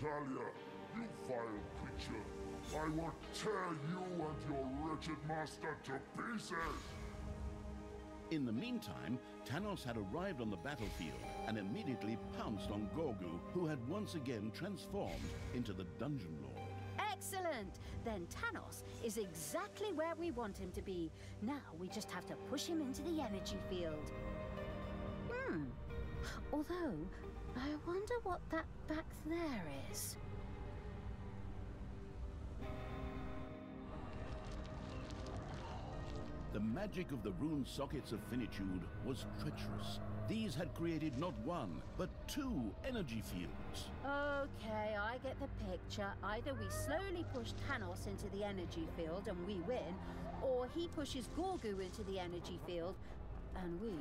Thalya, you vile creature. I will tear you and your wretched master to pieces! In the meantime, Tanos had arrived on the battlefield and immediately pounced on Gorgu, who had once again transformed into the Dungeon Lord. Excellent! Then Tanos is exactly where we want him to be. Now we just have to push him into the energy field. Hmm. Although, I wonder what that back there is. The magic of the rune sockets of finitude was treacherous. These had created not one, but two energy fields. Okay, I get the picture. Either we slowly push Tanos into the energy field and we win, or he pushes Gorgu into the energy field and we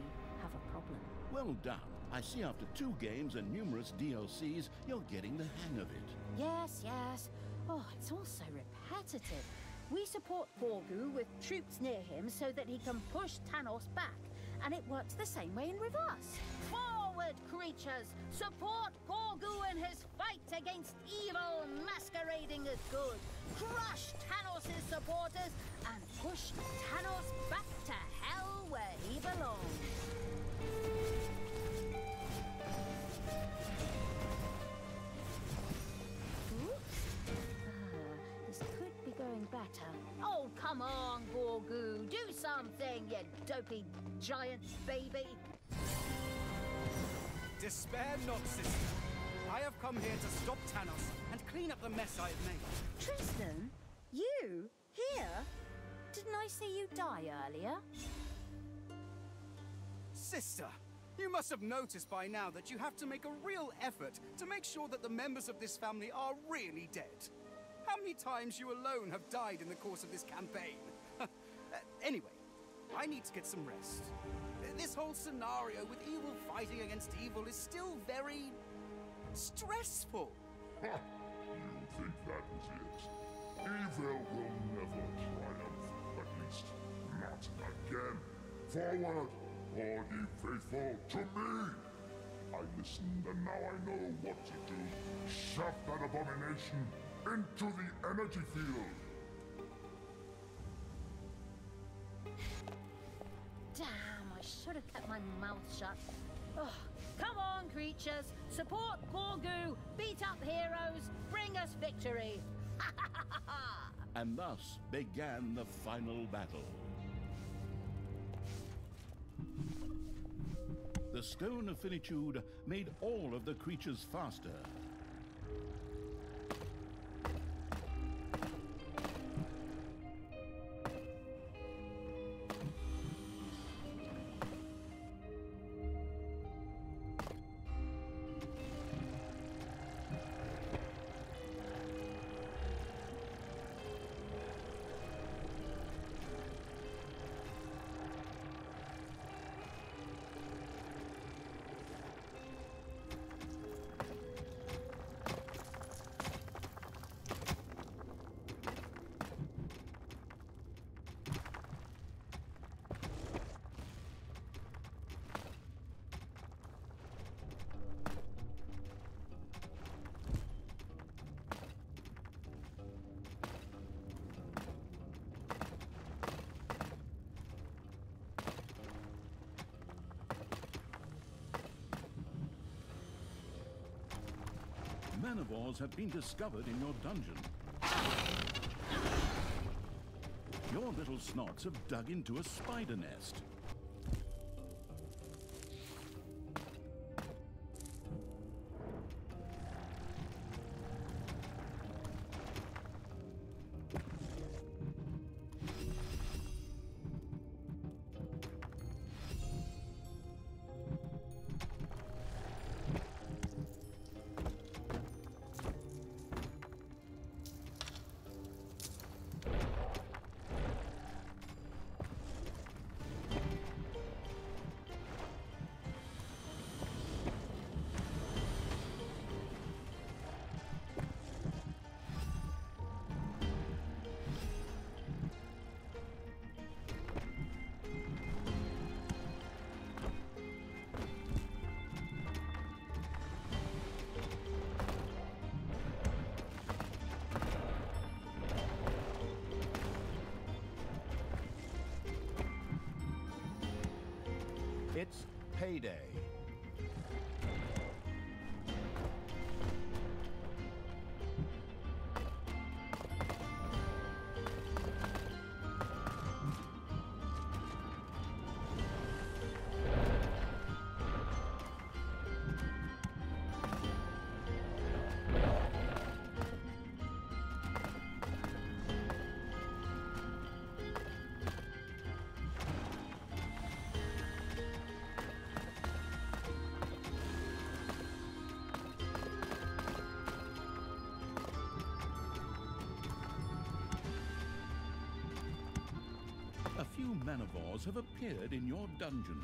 have a problem. Well done. I see after two games and numerous DLCs, you're getting the hang of it. Yes, yes. Oh, it's all so repetitive. We support Gorgu with troops near him so that he can push Tanos back. And it works the same way in reverse. Forward, creatures! Support Gorgu in his fight against evil masquerading as good. Crush Tanos' supporters and push Tanos back to hell where he belongs. Oh, come on, Gorgu. Do something, you dopey giant baby. Despair not, sister. I have come here to stop Tanos and clean up the mess I have made. Tristan? You? Here? Didn't I see you die earlier? Sister, you must have noticed by now that you have to make a real effort to make sure that the members of this family are really dead. How many times you alone have died in the course of this campaign? Uh, anyway, I need to get some rest. This whole scenario with evil fighting against evil is still very... stressful. You think that was it? Evil will never triumph, at least not again. Forward, all ye faithful, to me! I listened and now I know what to do. Shove that abomination into the energy field. Damn, I should have kept my mouth shut. Ugh. Come on, creatures. Support Gorgu. Beat up heroes. Bring us victory. And thus began the final battle. The Stone of Finitude made all of the creatures faster. Manivores have been discovered in your dungeon. Your little snots have dug into a spider nest. Have appeared in your dungeon.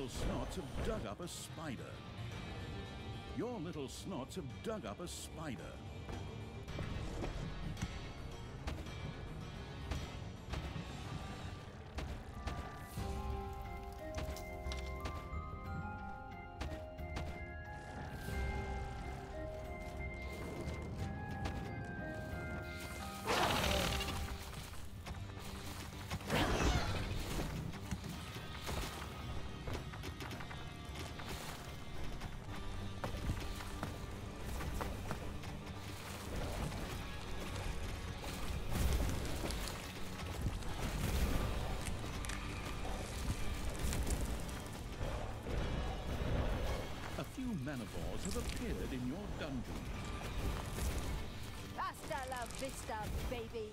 Little snots have dug up a spider. Your little snots have dug up a spider. Baby.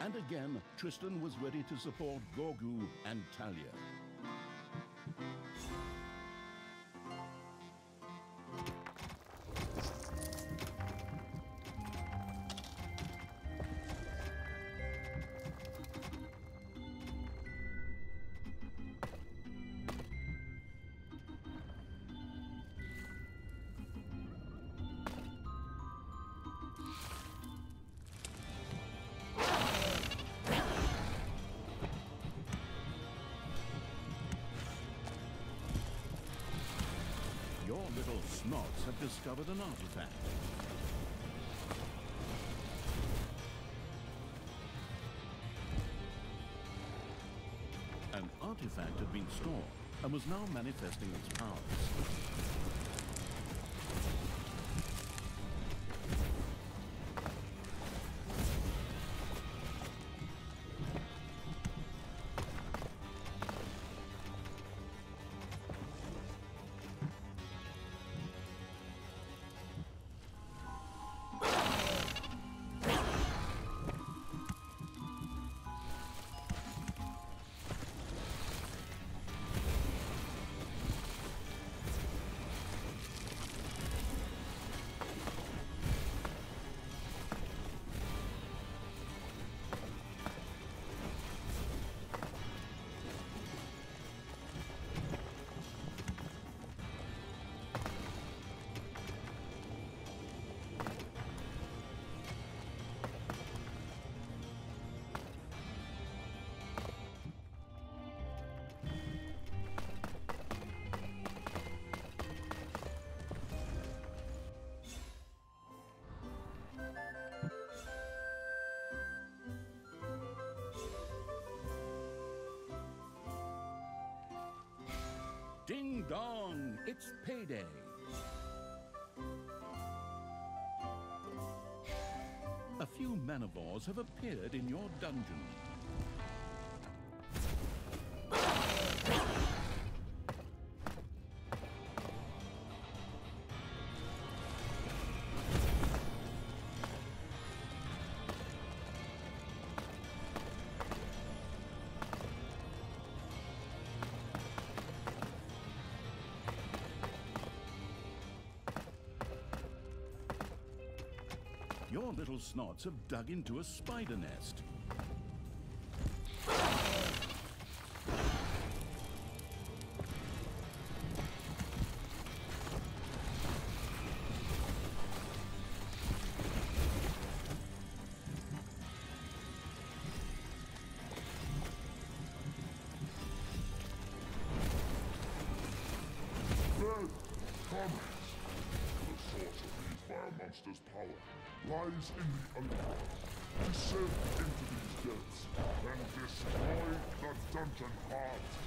And again, Tristan was ready to support Gorgu and Thalya. Have discovered an artifact. An artifact had been stored and was now manifesting its powers. Dong! It's payday! A few manivores have appeared in your dungeon. Little snots have dug into a spider nest. Dungeon heart.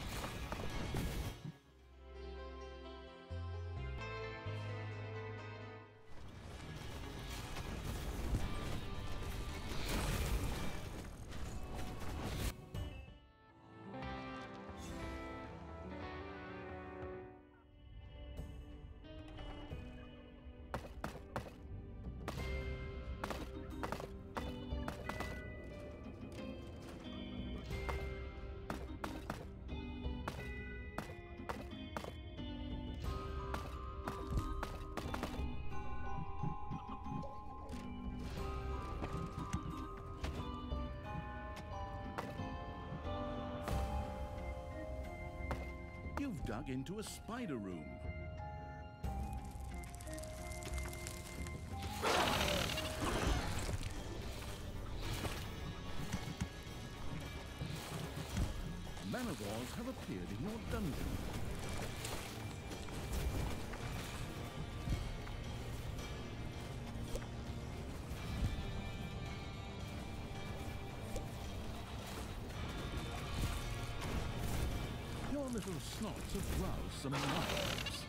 Dug into a spider room. Manivores have appeared in your dungeon. Little snots have roused some lions.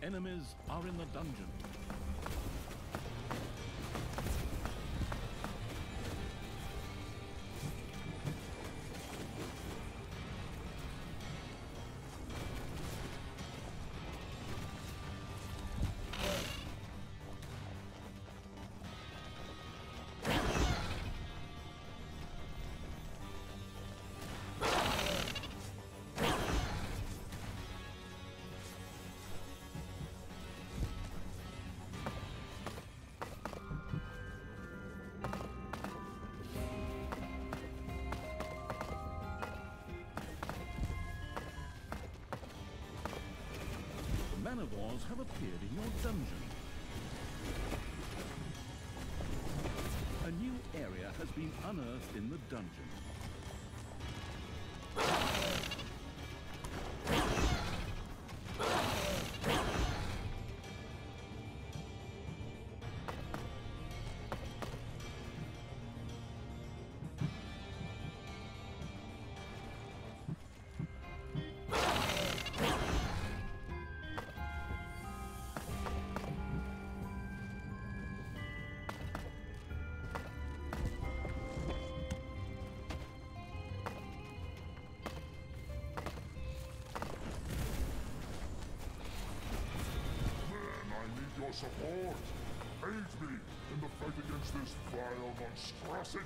Enemies are in the dungeon. Manivores have appeared in your dungeon. A new area has been unearthed in the dungeon. Your support. Aid me in the fight against this vile monstrosity.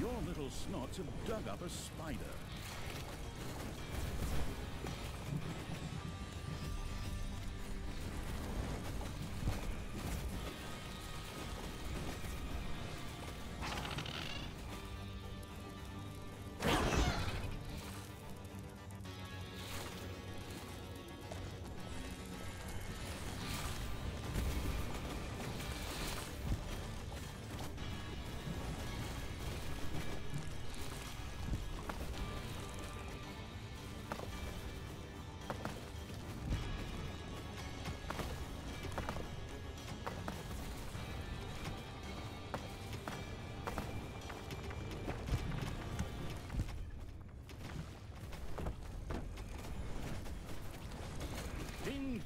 Your little snots have dug up a spider.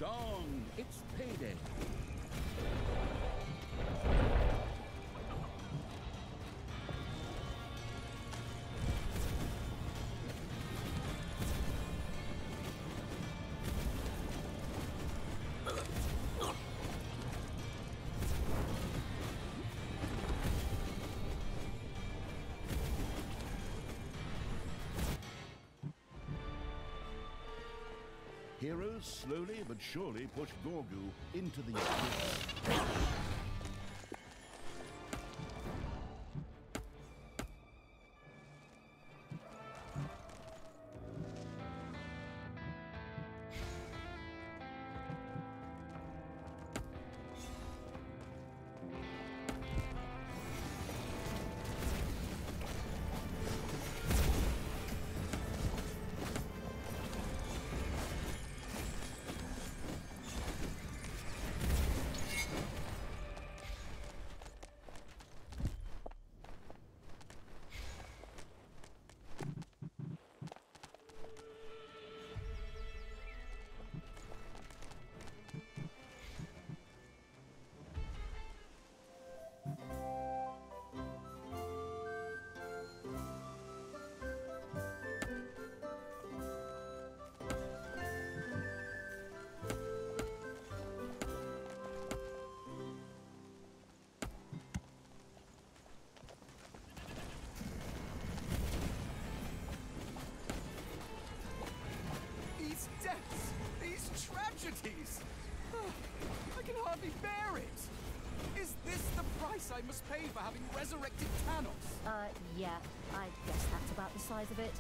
Along. It's payday. Heroes slowly but surely push Gorgu into the abyss. Tragedies. I can hardly bear it. Is this the price I must pay for having resurrected Tanos? Uh, yeah, I guess that's about the size of it.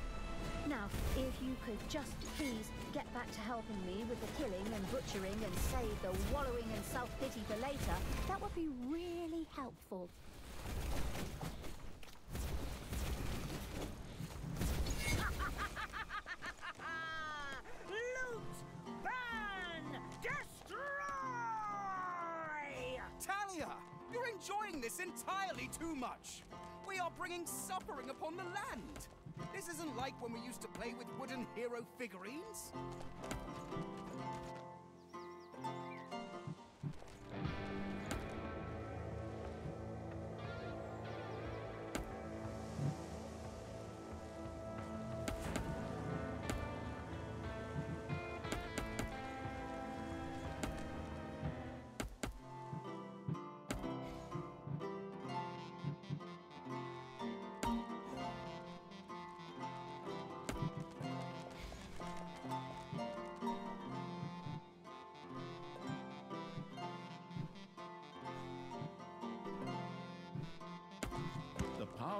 Now, if you could just please get back to helping me with the killing and butchering and save the wallowing and self-pity for later, that would be really too much. We are bringing suffering upon the land. This isn't like when we used to play with wooden hero figurines.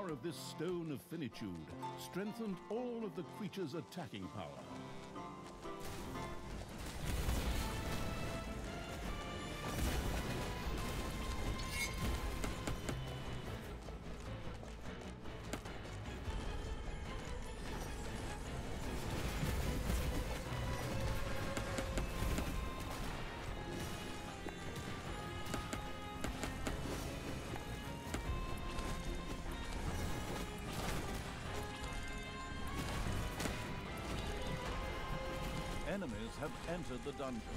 Power of this stone of finitude strengthened all of the creature's attacking power. Entered the dungeon.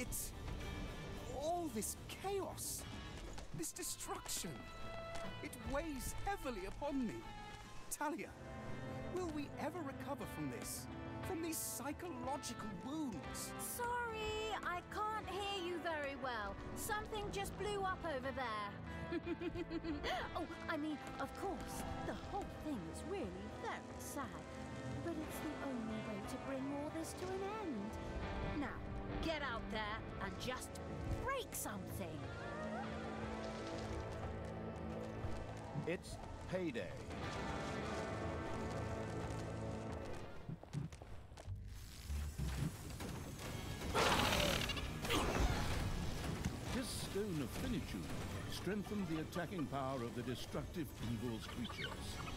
It's all this chaos, this destruction. It weighs heavily upon me. Thalya, will we ever recover from this? From these psychological wounds? Sorry, I can't hear you very well. Something just blew up over there. oh, I mean, of course, the whole thing is really very sad. But it's the only way to bring all this to an end. Get out there and just break something. It's payday. This stone of finitude strengthened the attacking power of the destructive evil's creatures.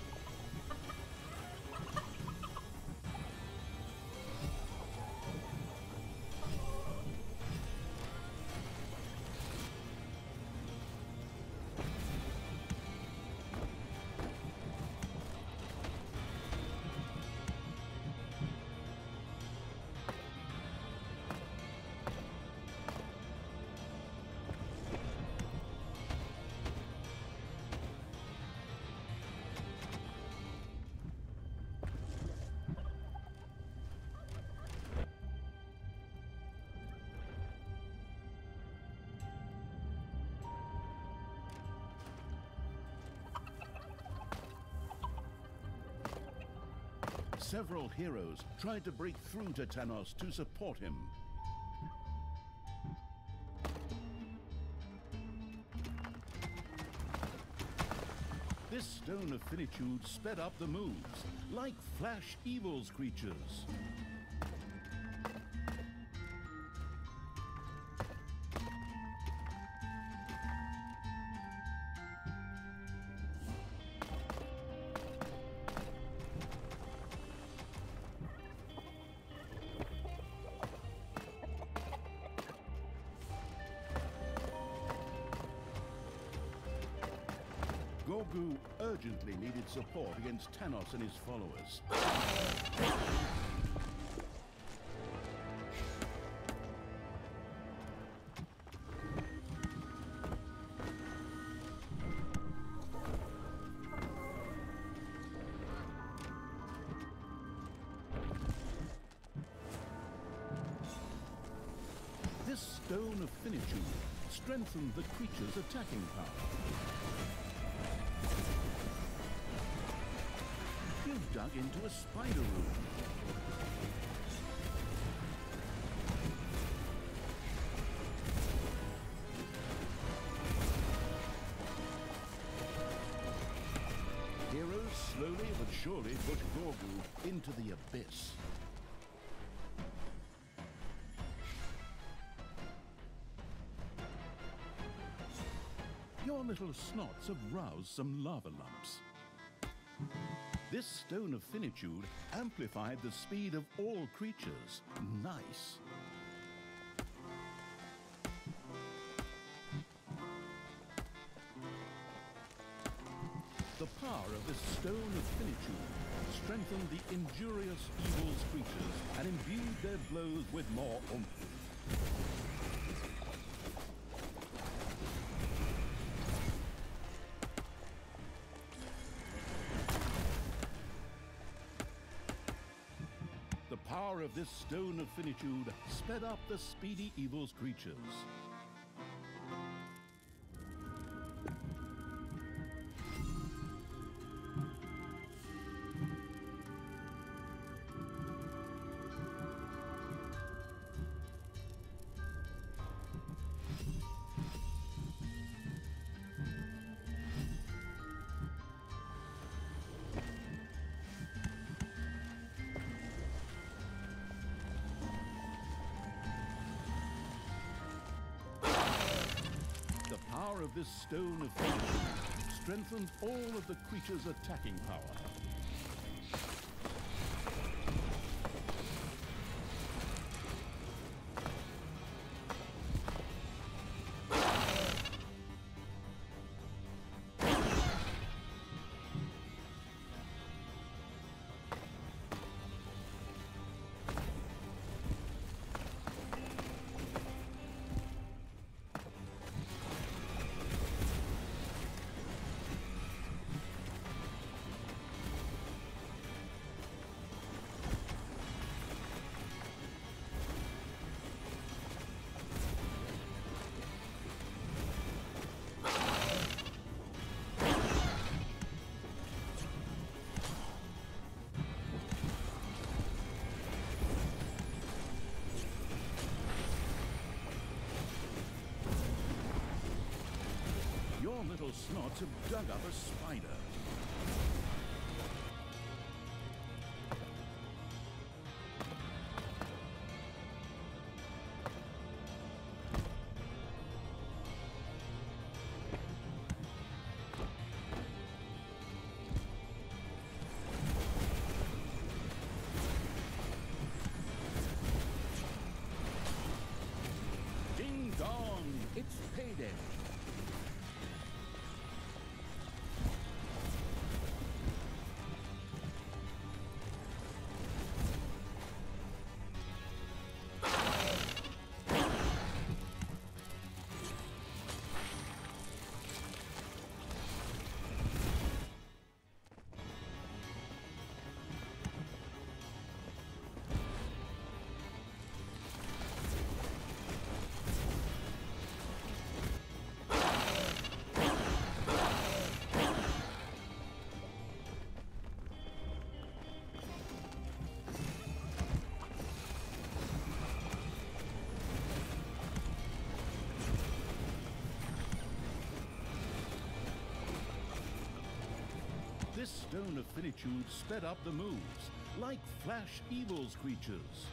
Several heroes tried to break through to Tanos to support him. This stone of finitude sped up the moves, like Flash Evil's creatures. Support against Tanos and his followers. This stone of finitude strengthened the creature's attacking power. Dug into a spider room. Heroes slowly but surely push Gorgu into the abyss. Your little snots have roused some lava lumps. This stone of finitude amplified the speed of all creatures. Nice. The power of this stone of finitude strengthened the injurious evil's creatures and imbued their blows with more oomph. This stone of finitude sped up the speedy evil's creatures. Strengthened all of the creature's attacking power. Little snots have dug up a spider. Ding dong! It's payday! This stone of finitude sped up the moves, like Flash Evil's creatures.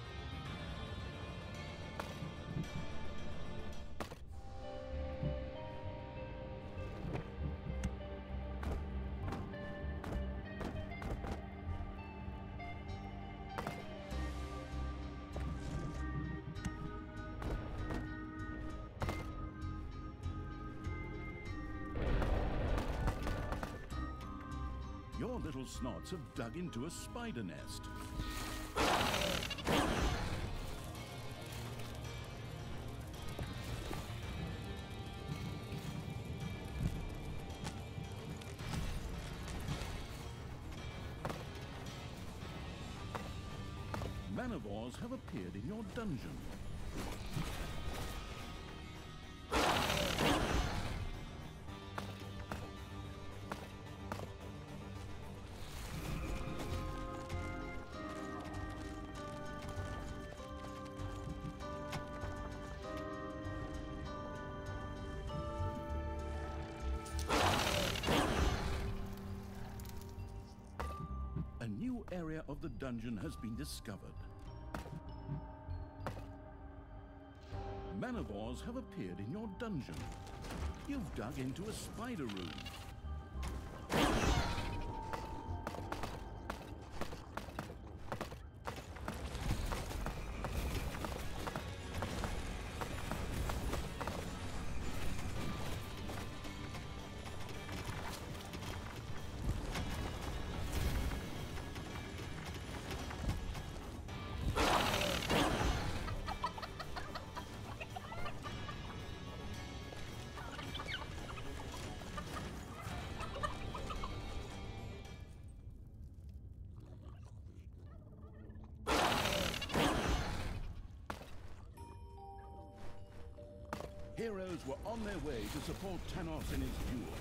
Snots have dug into a spider nest. Manivores have appeared in your dungeon. Of the dungeon has been discovered. Manivores have appeared in your dungeon. You've dug into a spider room. Heroes were on their way to support Tanos in his duel.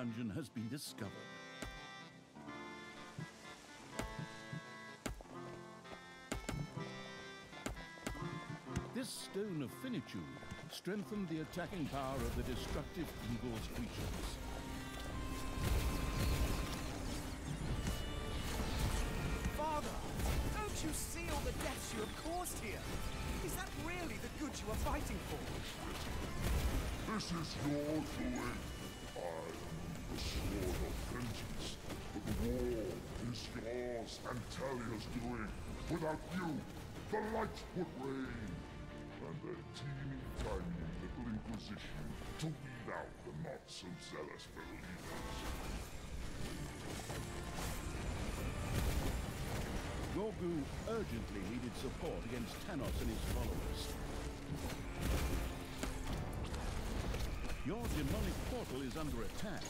Dungeon has been discovered. This stone of finitude strengthened the attacking power of the destructive evil's creatures. Father, don't you see all the deaths you have caused here? Is that really the good you are fighting for? This is your doing. Sword of vengeance, but the war is yours and Thalya's doing. Without you, the light would reign, and a teeny tiny little inquisition to weed out the not so zealous believers. Gorgu urgently needed support against Tanos and his followers. Your demonic portal is under attack.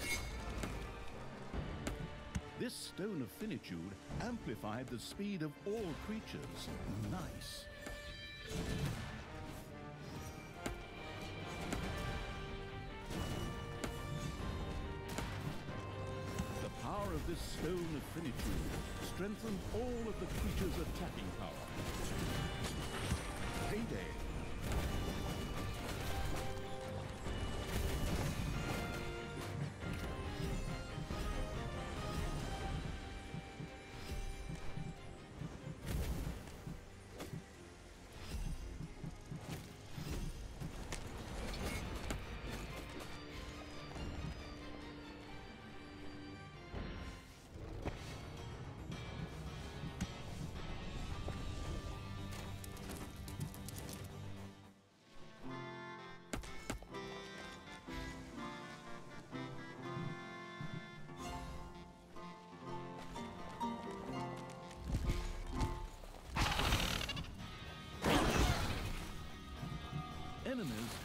This stone of finitude amplified the speed of all creatures. Nice. The power of this stone of finitude strengthened all of the creature's attacking power. Payday.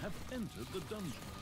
Have entered the dungeon.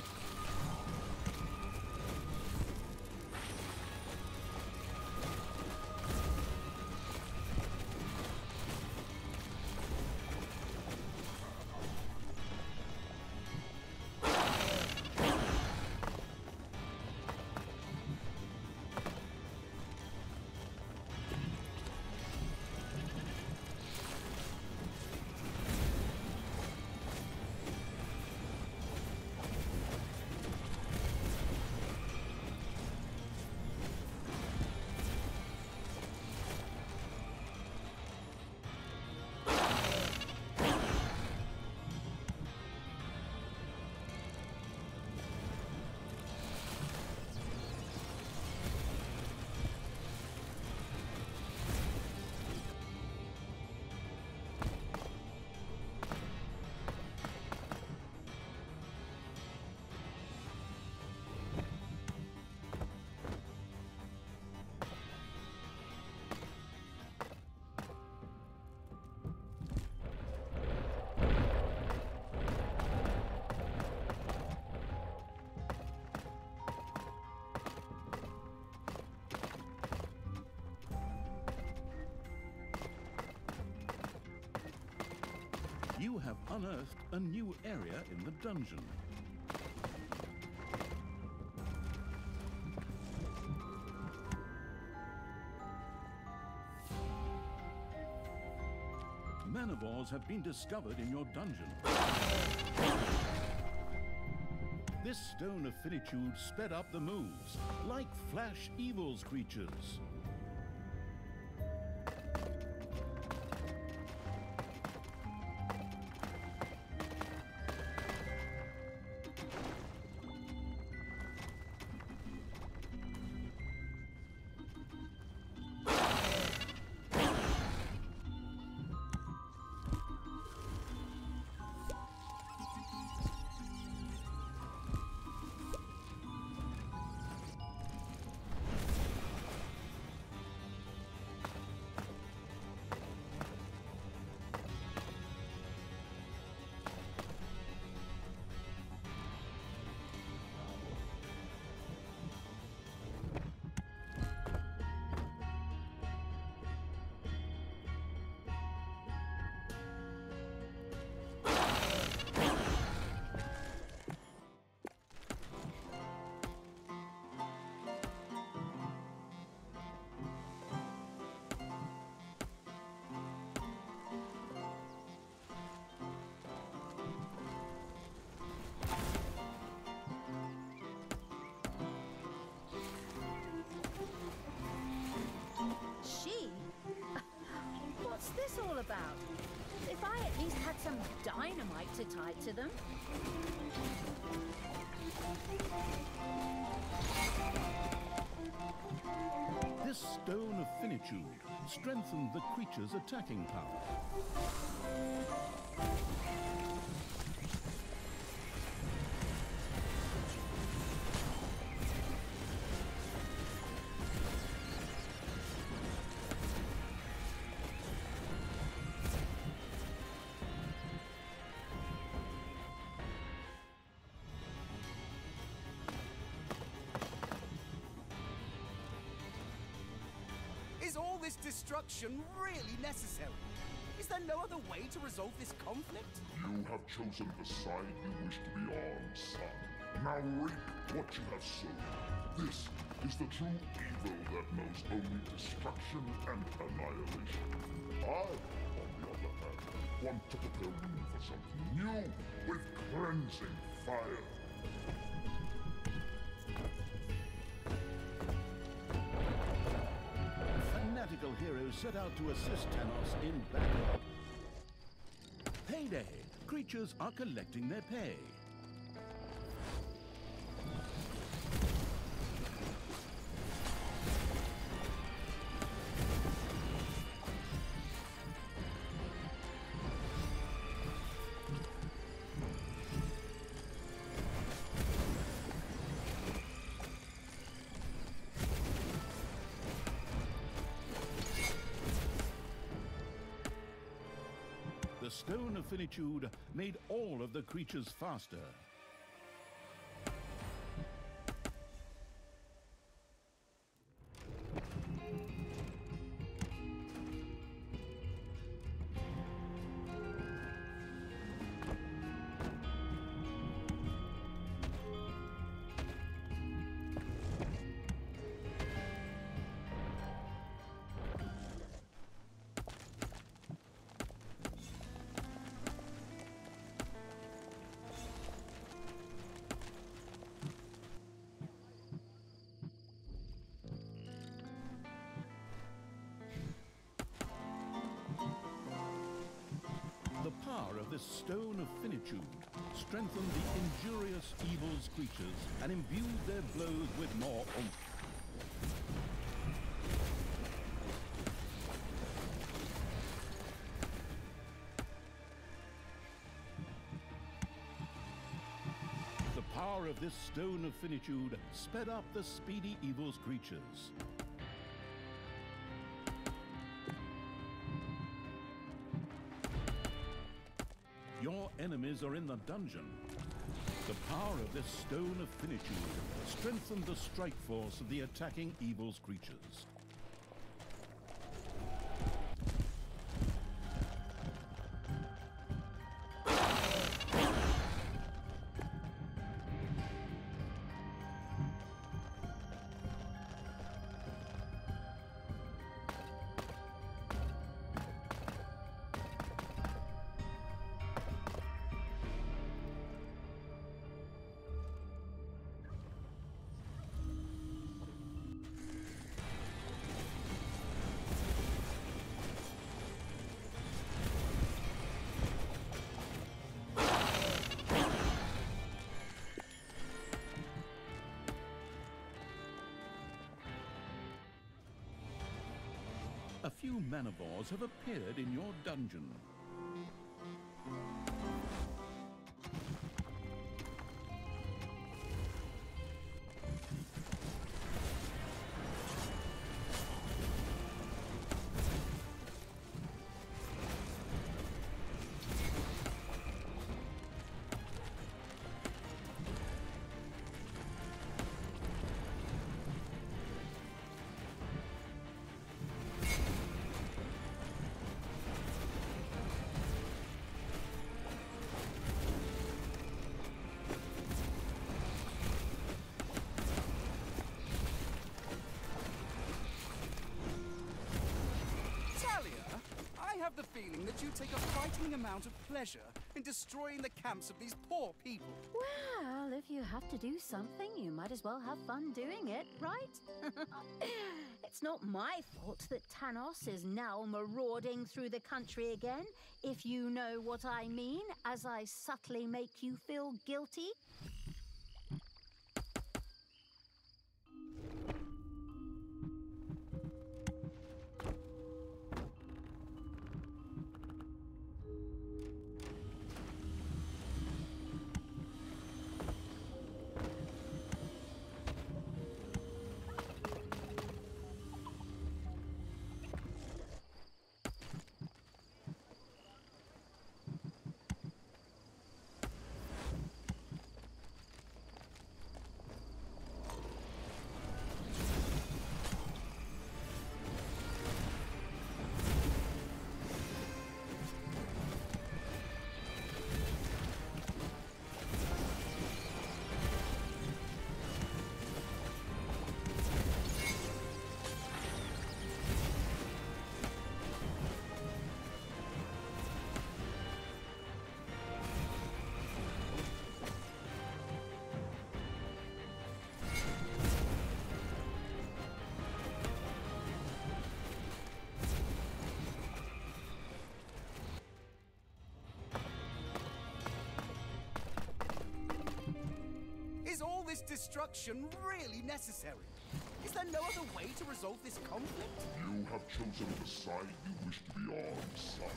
Have unearthed a new area in the dungeon. Manivores have been discovered in your dungeon. This stone of finitude sped up the moves, like Flash Evil's creatures. This all about? If I at least had some dynamite to tie to them. This stone of finitude strengthened the creature's attacking power. Is all this destruction really necessary? Is there no other way to resolve this conflict? You have chosen the side you wish to be on, son. Now reap what you have sown. This is the true evil that knows only destruction and annihilation. I, on the other hand, want to prepare room for something new with cleansing fire. Set out to assist Tanos in battle. Payday! Creatures are collecting their pay. Stone of Finitude made all of the creatures faster. Of Finitude strengthened the injurious evil's creatures and imbued their blows with more oomph. The power of this Stone of Finitude sped up the speedy evil's creatures. Are in the dungeon. The power of this Stone of Finitude strengthened the strike force of the attacking evil's creatures. Manivores have appeared in your dungeon. A frightening amount of pleasure in destroying the camps of these poor people. Well, if you have to do something, you might as well have fun doing it, right? it's not my fault that Tanos is now marauding through the country again, if you know what I mean, as I subtly make you feel guilty. Destruction really necessary? Is there no other way to resolve this conflict? You have chosen the side you wish to be on, son.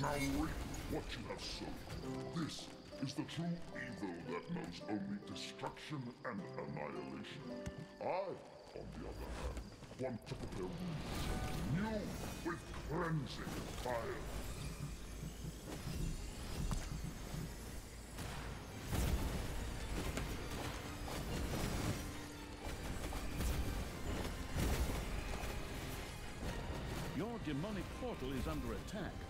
Now reap what you have sown. This is the true evil that knows only destruction and annihilation. I, on the other hand, want to prepare new with cleansing fire. Demonic portal is under attack.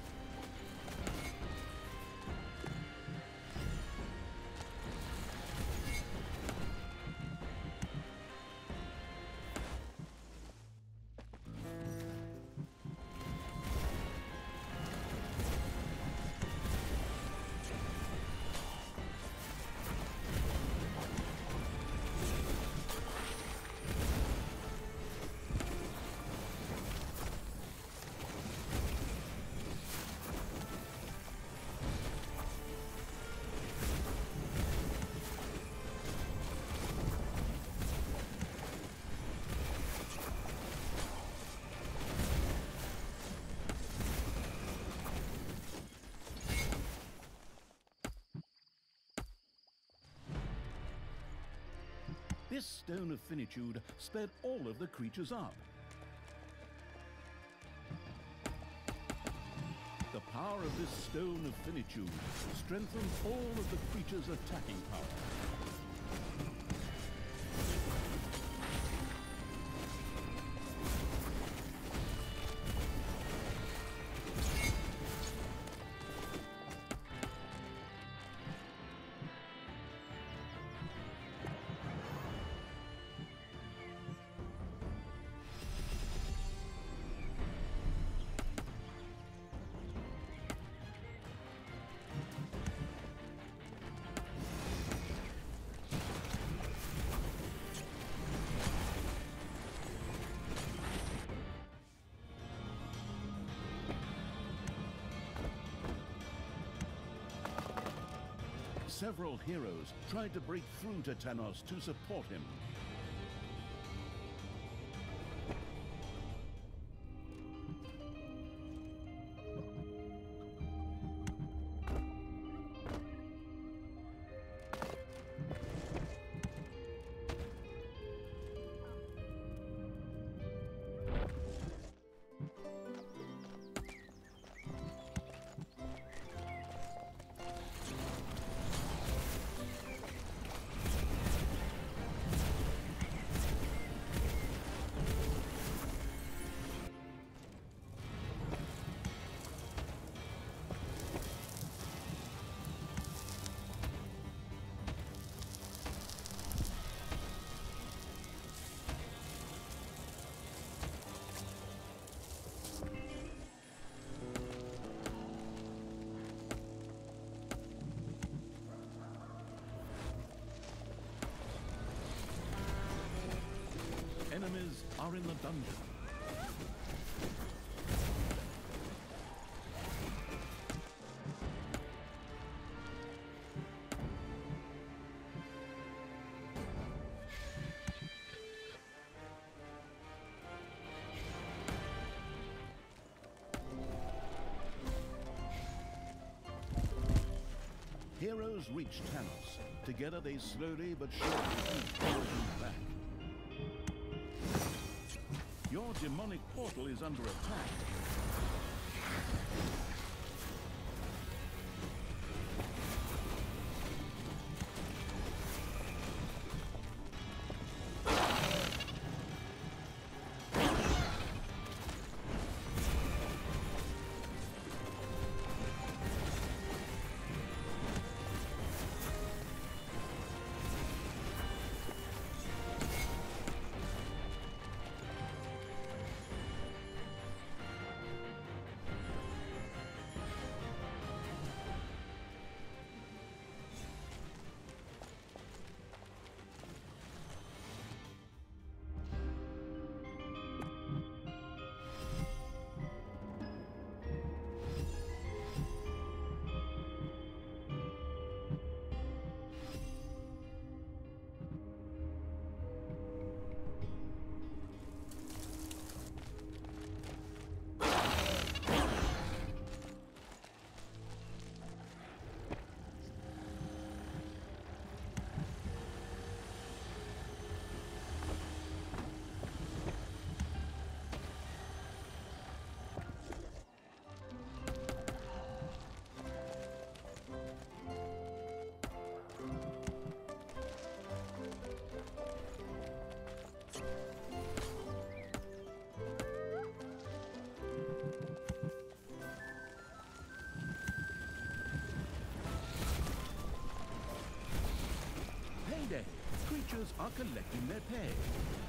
This stone of finitude sped all of the creatures up. The power of this stone of finitude strengthens all of the creatures' attacking power. Several heroes tried to break through to Tanos to support him. Are in the dungeon. Heroes reach Tanos. Together they slowly but surely back. Your demonic portal is under attack. Creatures are collecting their pay.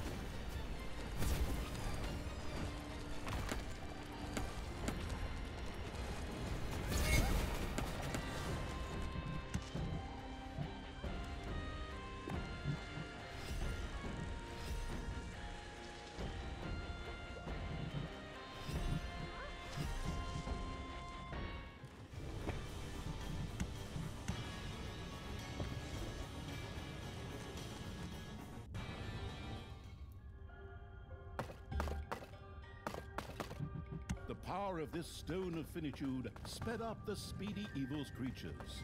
Power of this stone of finitude sped up the speedy evil's creatures.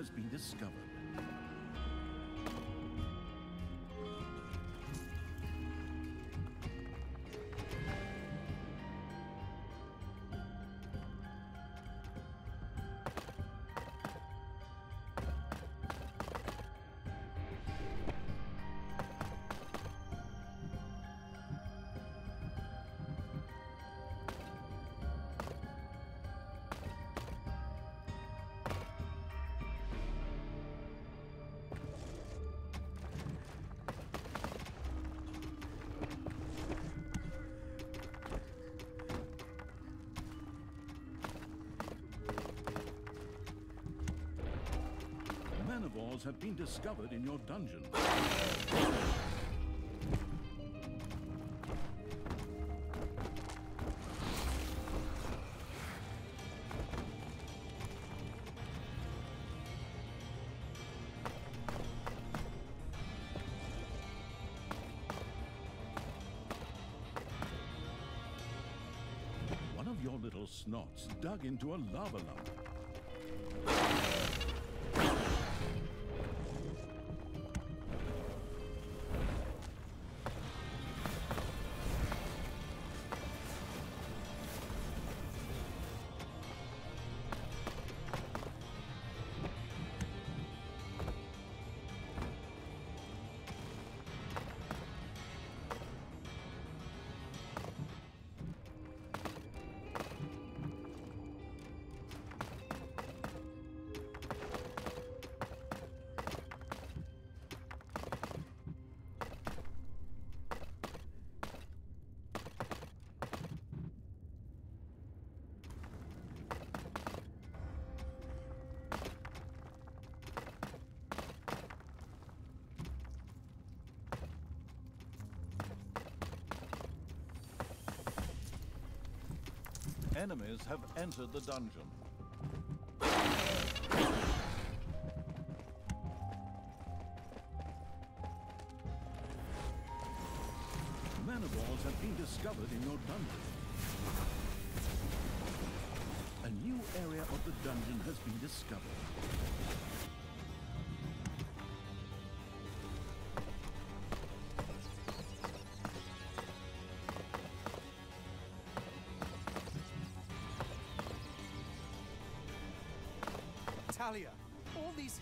Has been discovered. Manivores have been discovered in your dungeon. One of your little snots dug into a lava lump. Enemies have entered the dungeon. Manivores have been discovered in your dungeon. A new area of the dungeon has been discovered.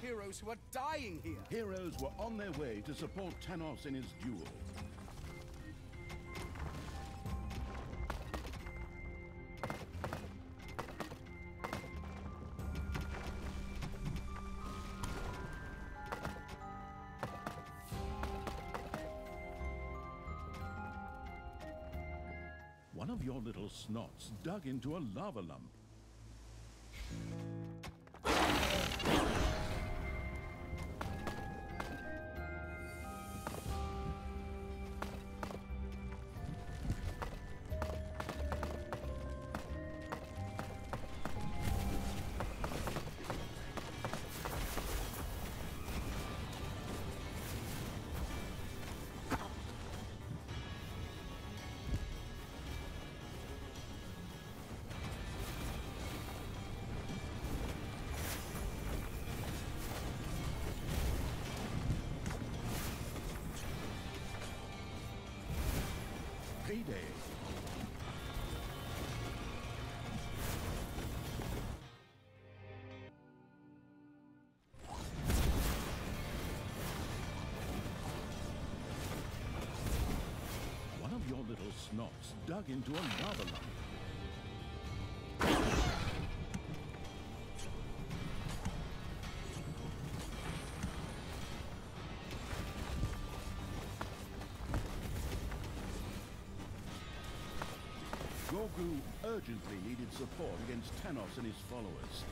Heroes who are dying here. Heroes were on their way to support Tanos in his duel. One of your little snots dug into a lava lump. Little snots dug into a lava lump. Gorgu urgently needed support against Tanos and his followers.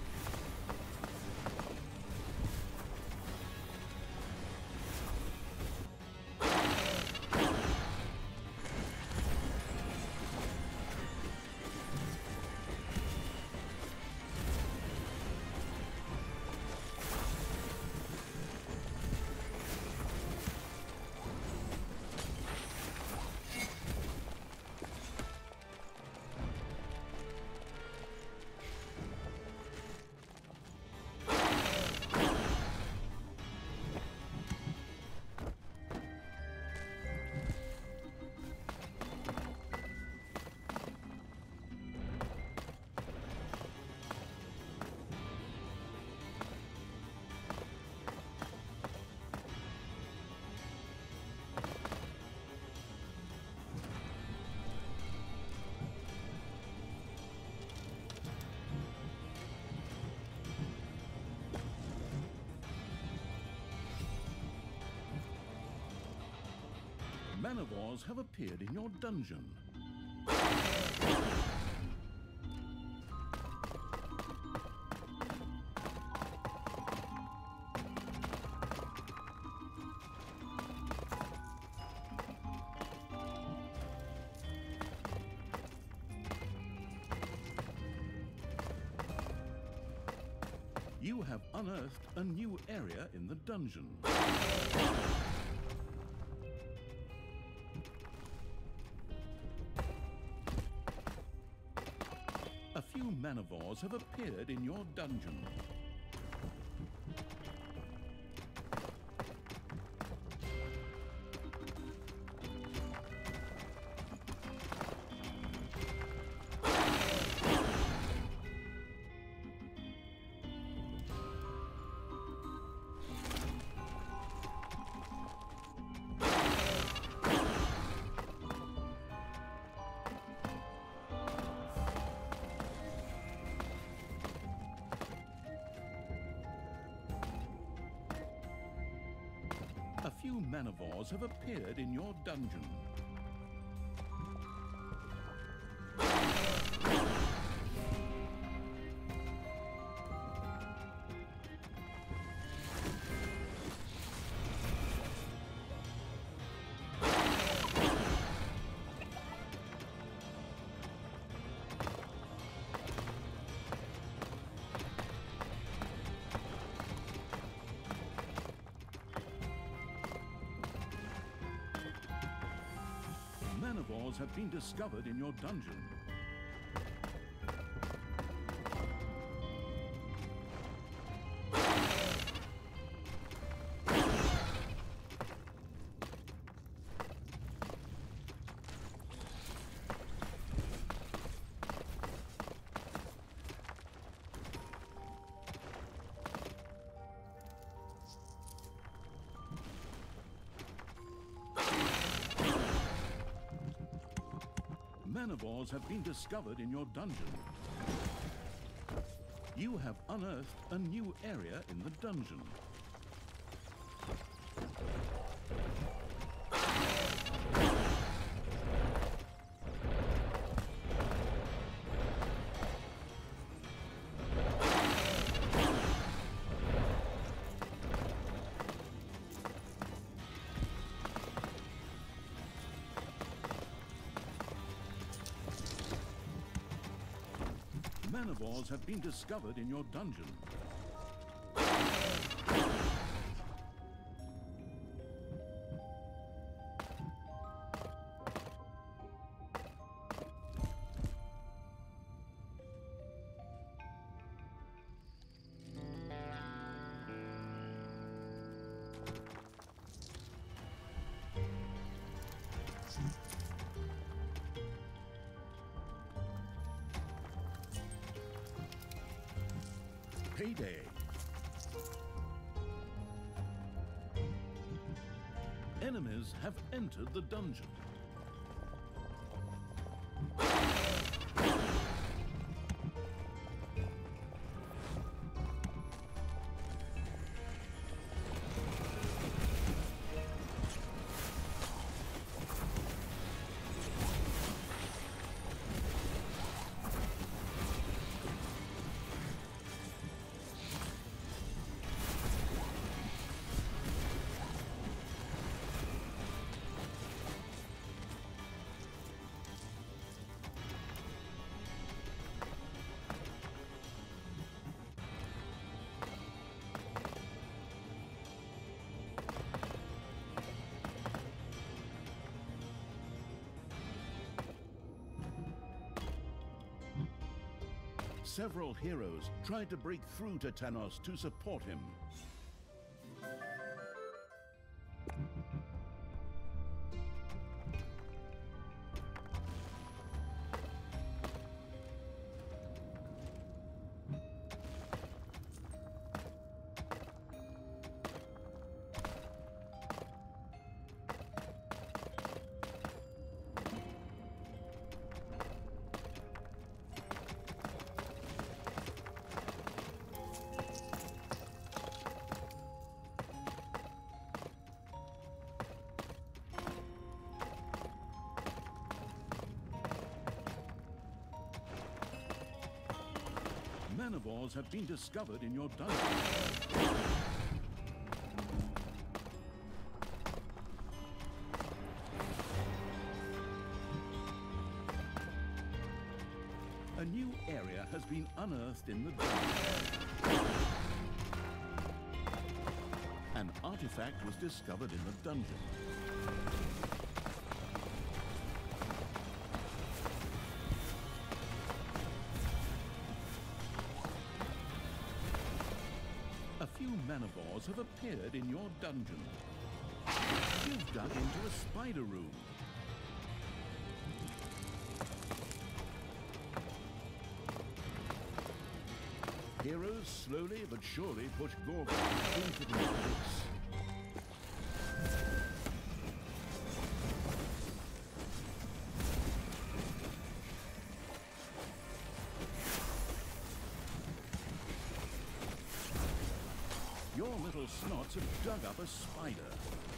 Manivores have appeared in your dungeon. You have unearthed a new area in the dungeon. Manivores have appeared in your dungeon. Have appeared in your dungeon. Have been discovered in your dungeon. Manivores have been discovered in your dungeon. You have unearthed a new area in the dungeon. Manivores have been discovered in your dungeon. Have entered the dungeon. Several heroes tried to break through to Tanos to support him. Have been discovered in your dungeon. A new area has been unearthed in the dungeon. An artifact was discovered in the dungeon. Have appeared in your dungeon. You've dug into a spider room. Heroes slowly but surely push Gorgu into the abyss. Your little snots have dug up a spider.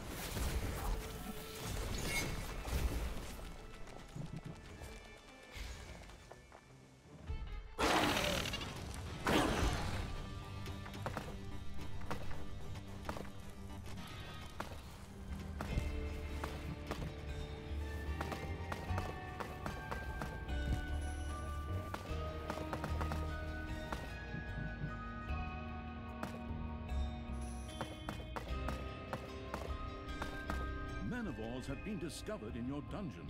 Have been discovered in your dungeon.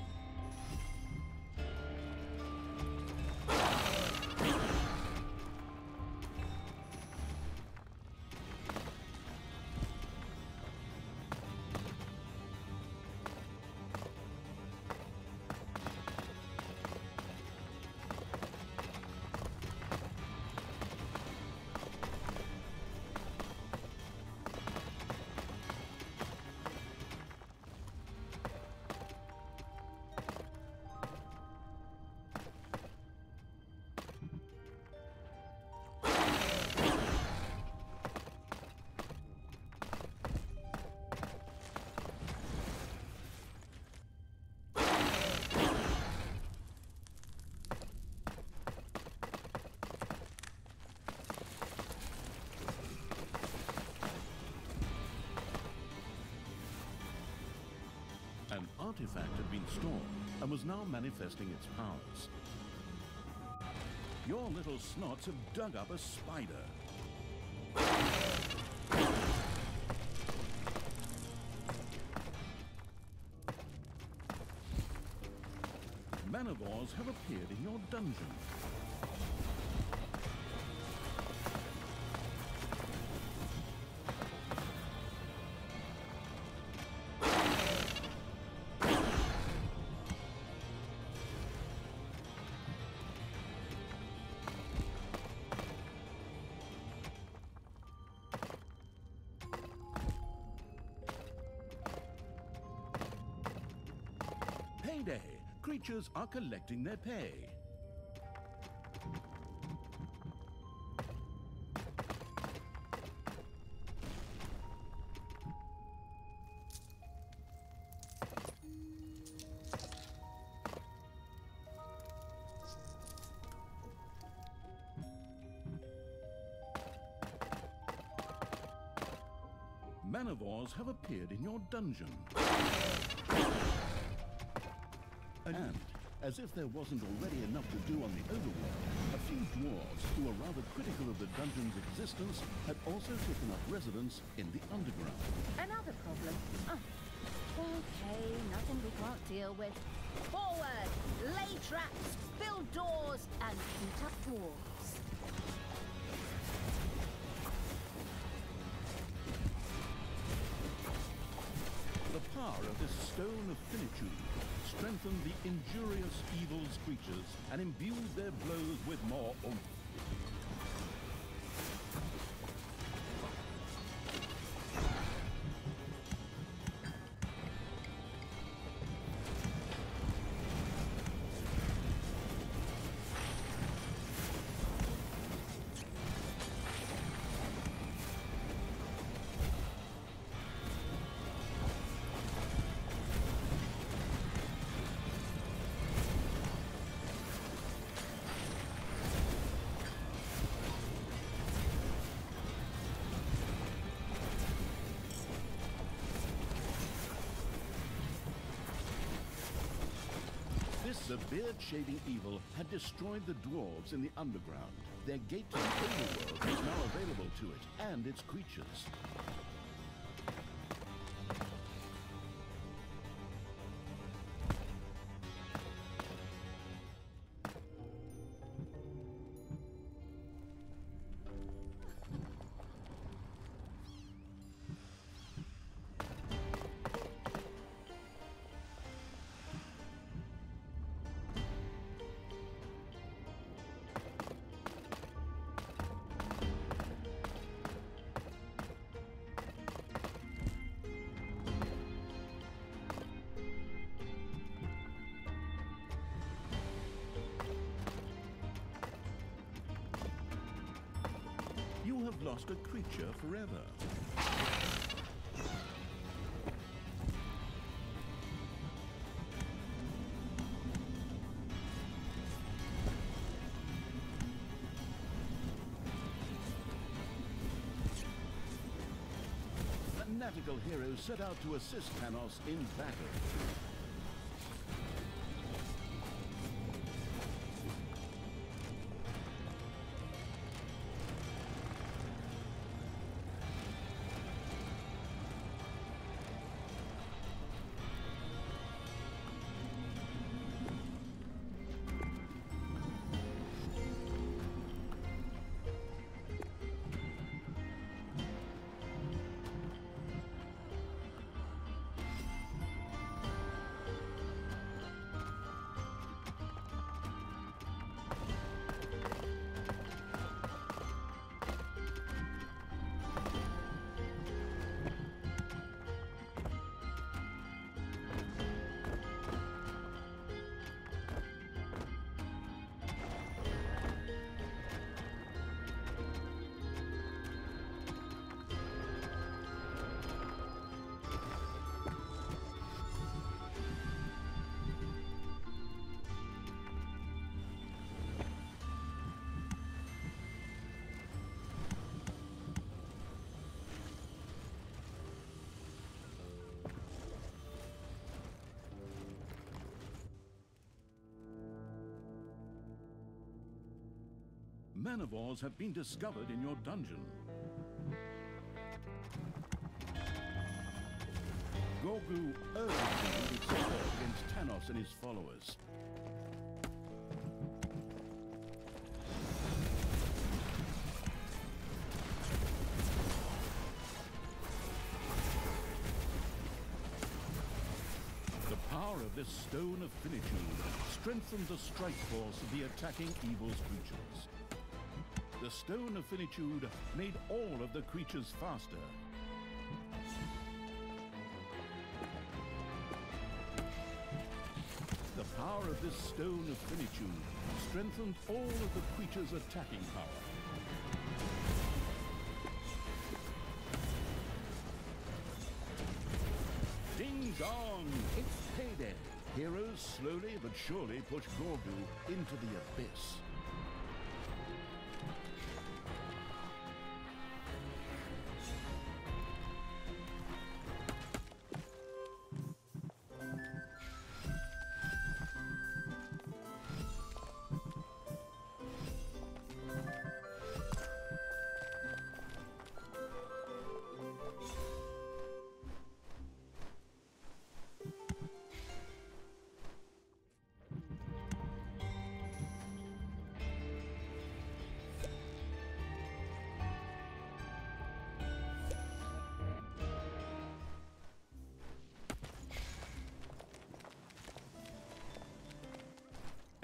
An artifact had been stored and was now manifesting its powers. Your little snots have dug up a spider. Manivores have appeared in your dungeon. Payday! Creatures are collecting their pay. Manivores have appeared in your dungeon. And, as if there wasn't already enough to do on the overworld, a few dwarves who were rather critical of the dungeon's existence had also taken up residence in the underground. Another problem. Oh. Okay, nothing we can't deal with. Forward! Lay traps, build doors, and shoot up dwarves. The power of this stone of finitude the injurious evil's creatures and imbued their blows with more oomph. The beard-shaving evil had destroyed the dwarves in the underground. Their gate to the overworld is now available to it and its creatures. A creature forever. Fanatical heroes set out to assist Tanos in battle. Manivores have been discovered in your dungeon. Gorgu to take against Tanos and his followers. The power of this stone of finitude strengthened the strike force of the attacking evil's creatures. The stone of finitude made all of the creatures faster. The power of this stone of finitude strengthened all of the creature's attacking power. Ding dong! It's payday! Heroes slowly but surely push Gorgu into the abyss.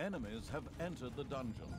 Enemies have entered the dungeon.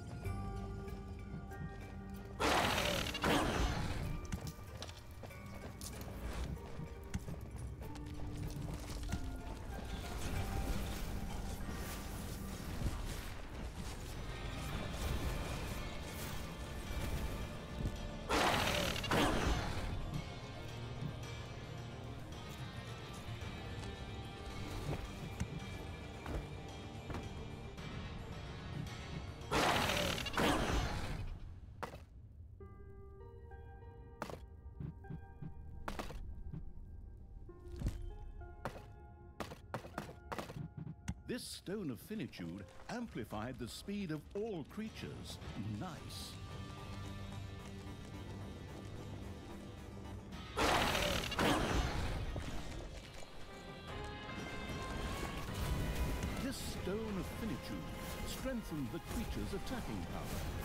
This stone of finitude amplified the speed of all creatures. Nice. This stone of finitude strengthened the creature's attacking power.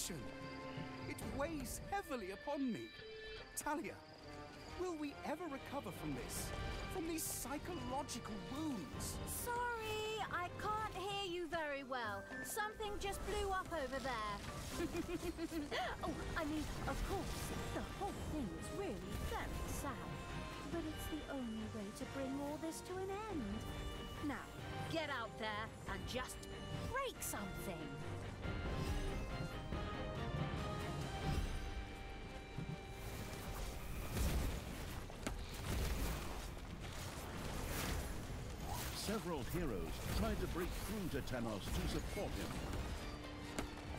Affliction. It weighs heavily upon me. Thalya, will we ever recover from this? From these psychological wounds? Sorry, I can't hear you very well. Something just blew up over there. oh, I mean, of course, the whole thing is really very sad. But it's the only way to bring all this to an end. Now, get out there and just something. Several heroes tried to break through to Tanos to support him.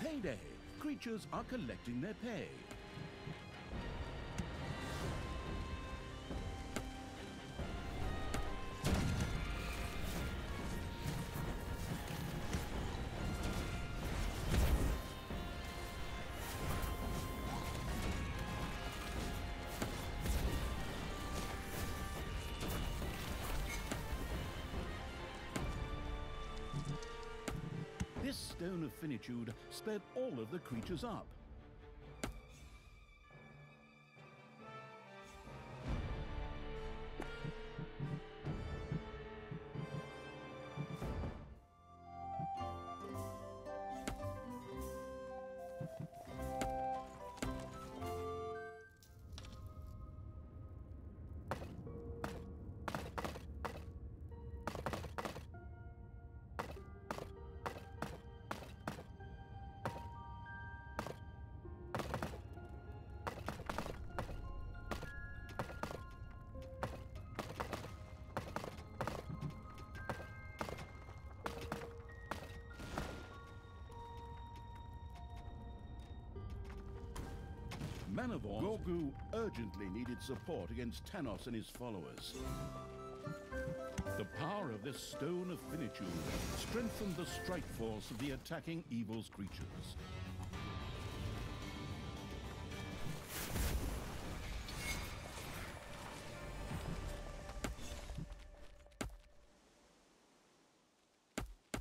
Payday! Creatures are collecting their pay. Stone of finitude sped all of the creatures up. Manivore urgently needed support against Tanos and his followers. The power of this stone of finitude strengthened the strike force of the attacking evil's creatures.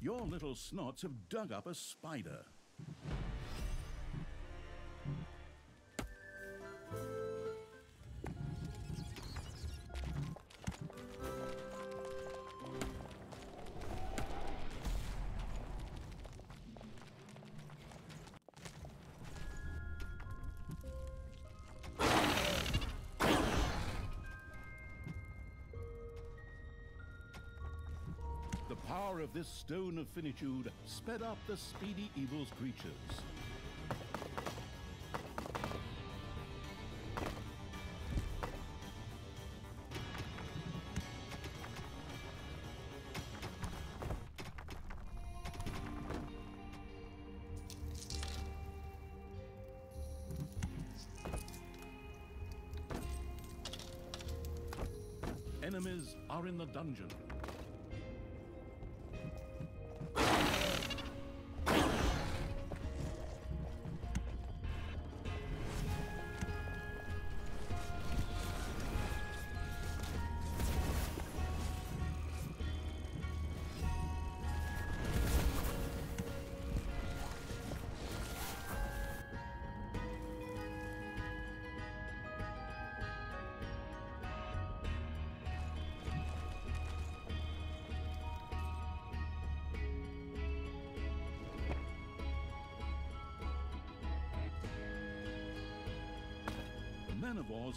Your little snots have dug up a spider. This stone of finitude sped up the speedy evil's creatures.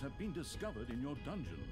Have been discovered in your dungeon.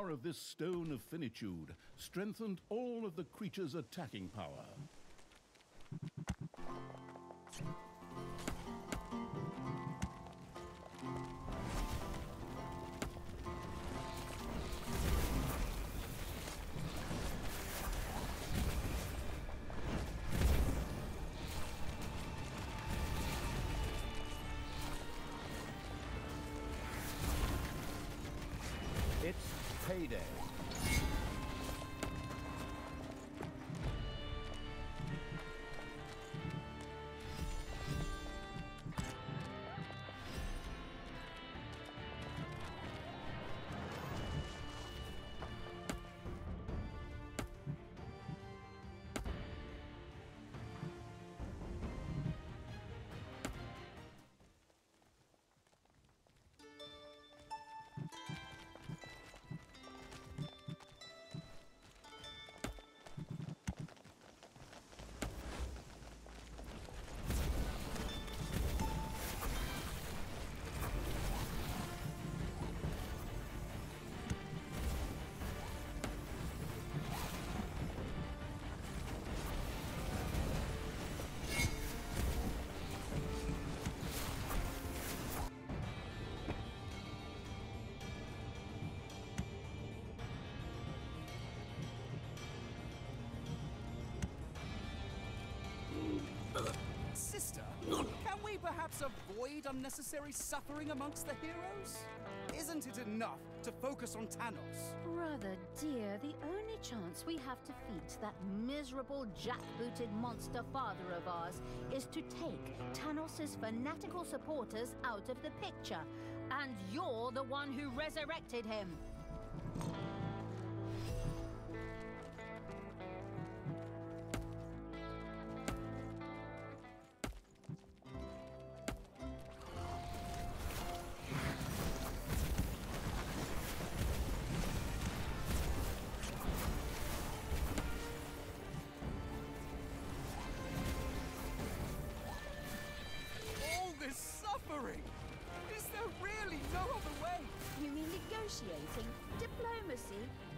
Power of this stone of finitude strengthened all of the creature's attacking power. Perhaps avoid unnecessary suffering amongst the heroes? Isn't it enough to focus on Tanos? Brother dear, the only chance we have to defeat that miserable jackbooted monster father of ours is to take Tanos' fanatical supporters out of the picture. And you're the one who resurrected him.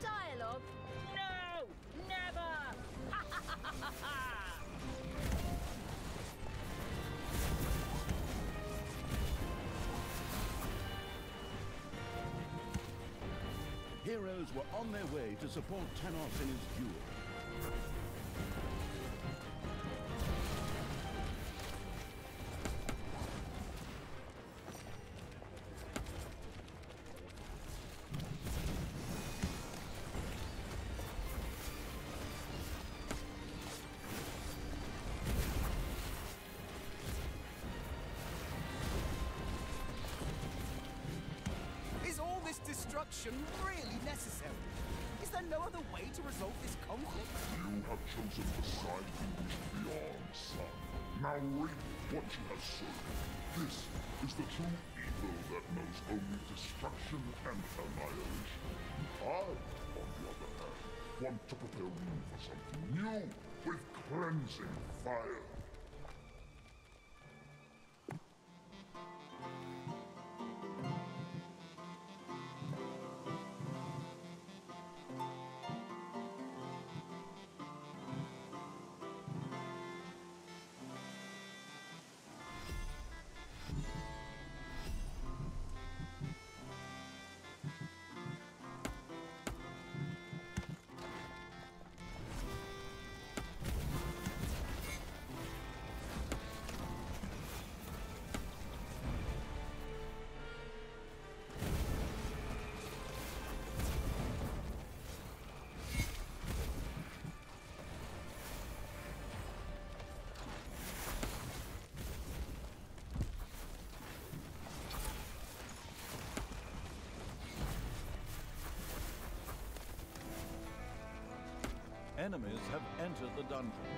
Dialogue? No! Never! Heroes were on their way to support Tanos in his duel. Destruction really necessary? Is there no other way to resolve this conflict? You have chosen the side you wish to be on, son. Now reap what you have sown. This is the true evil that knows only destruction and annihilation. I, on the other hand, want to prepare you for something new with cleansing fire. Enemies have entered the dungeon.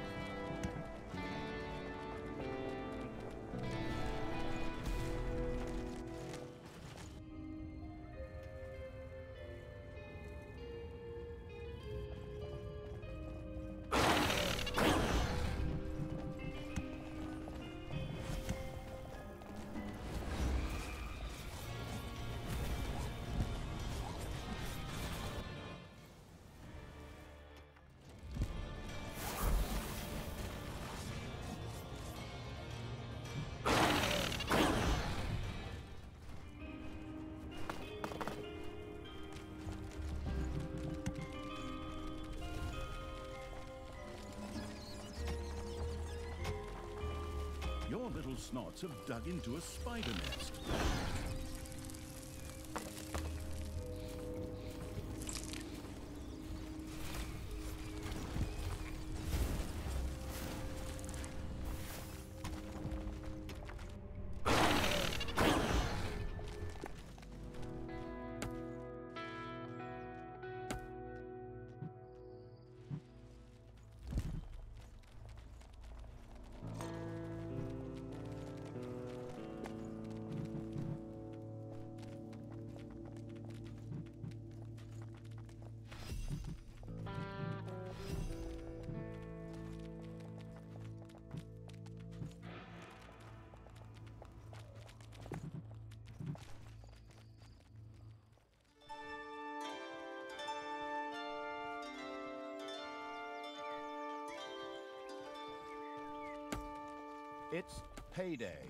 Evil snots have dug into a spider nest. It's payday.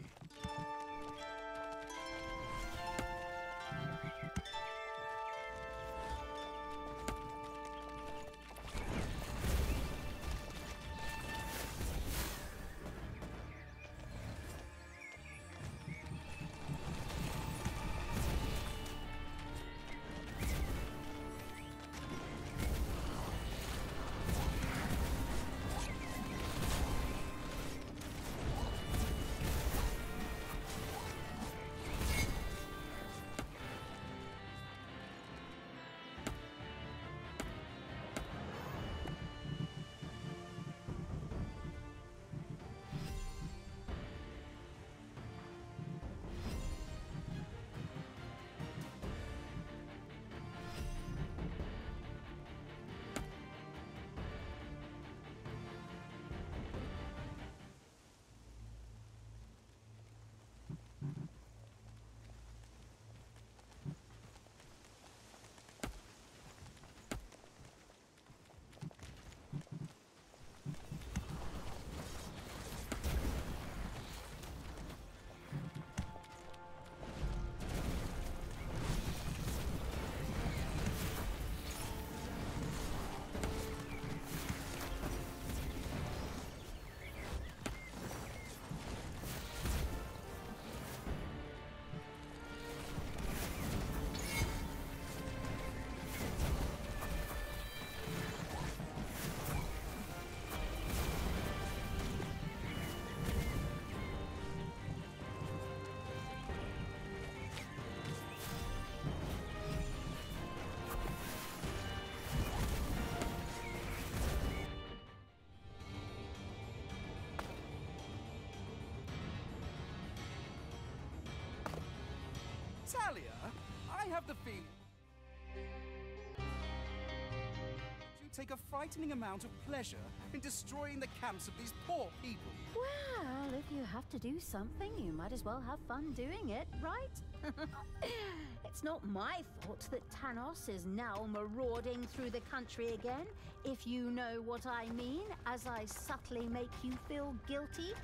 Thalya, I have the feeling. You take a frightening amount of pleasure in destroying the camps of these poor people. Well, if you have to do something, you might as well have fun doing it, right? it's not my fault that Tanos is now marauding through the country again, if you know what I mean, as I subtly make you feel guilty.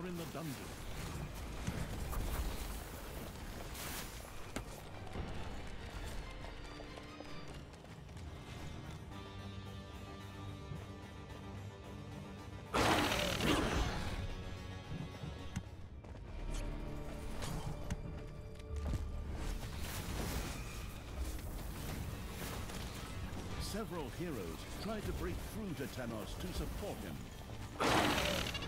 Are in the dungeon. Several heroes try to break through to Tanos to support him.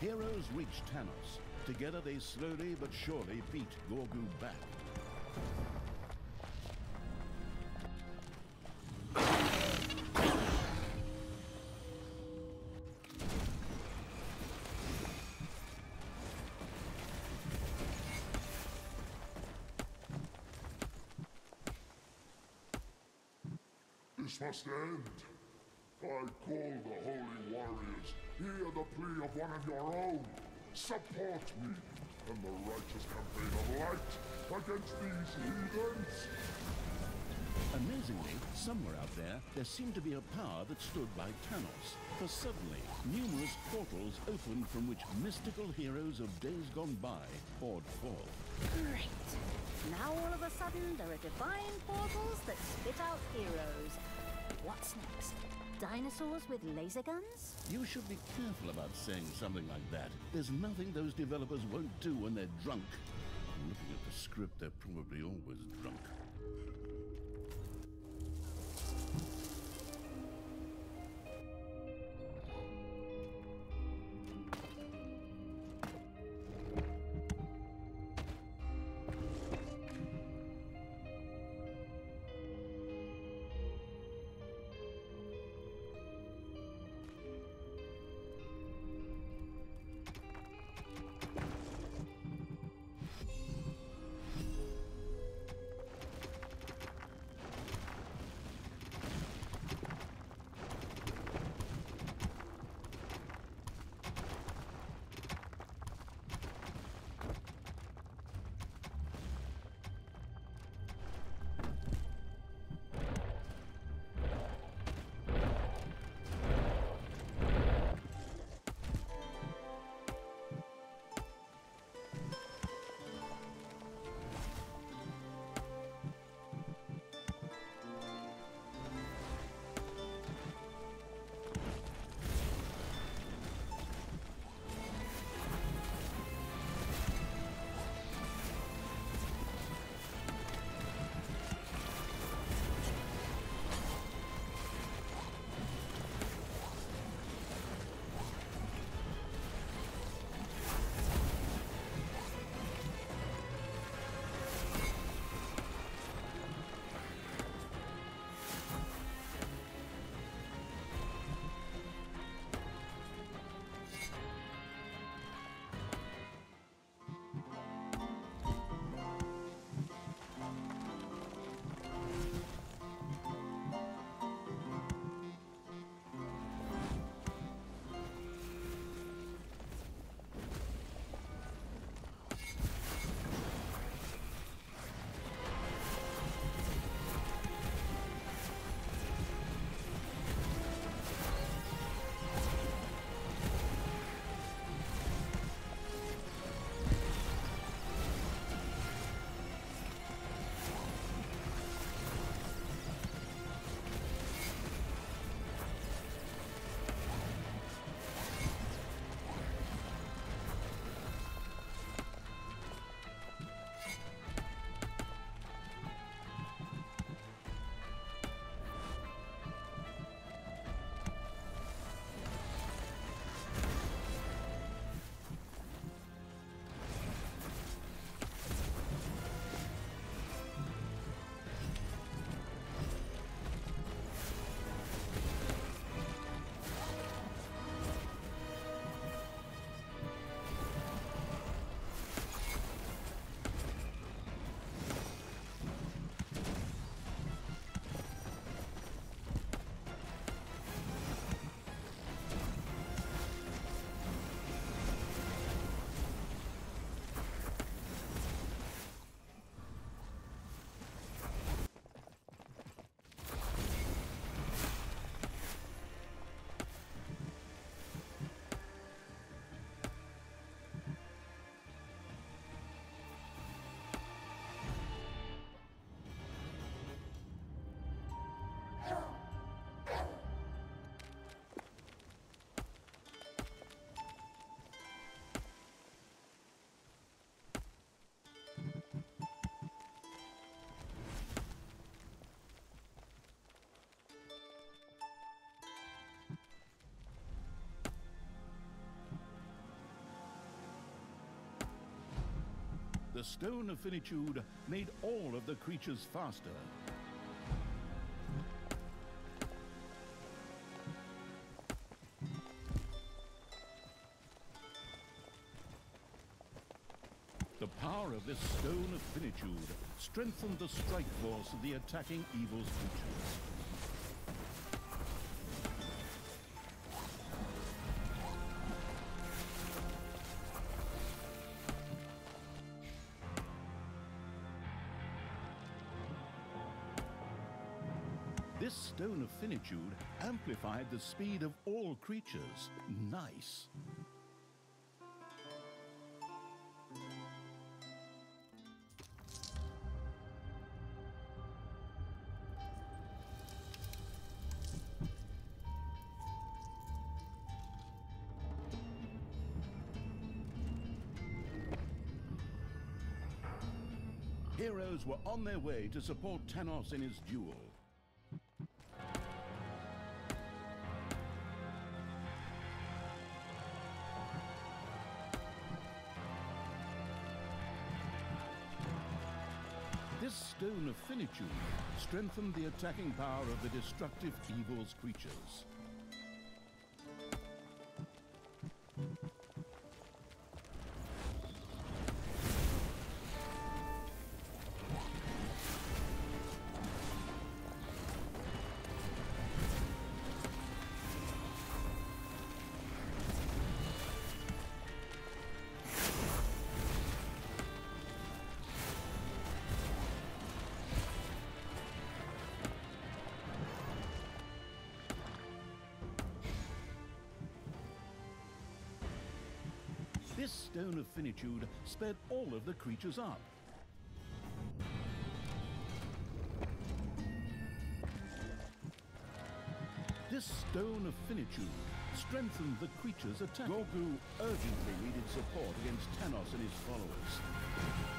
Heroes reach Tanos. Together they slowly but surely beat Gorgu back. This must end. I call the holy warriors. Hear the plea of one of your own. Support me in the righteous campaign of light against these heathens. Amazingly, somewhere out there, there seemed to be a power that stood by Tanos. For suddenly, numerous portals opened from which mystical heroes of days gone by poured forth. Great. Now all of a sudden there are divine portals that spit out heroes. What's next? Dinosaurs with laser guns? You should be careful about saying something like that. There's nothing those developers won't do when they're drunk. Looking at the script, they're probably always drunk. The Stone of Finitude made all of the creatures faster. The power of this Stone of Finitude strengthened the strike force of the attacking Evil's creatures. Stone amplified the speed of all creatures. Nice. Heroes were on their way to support Tanos in his duel. Of strengthened the attacking power of the destructive evil's creatures. This Stone of Finitude sped all of the creatures up. This Stone of Finitude strengthened the creature's attack. Gorgu urgently needed support against Tanos and his followers.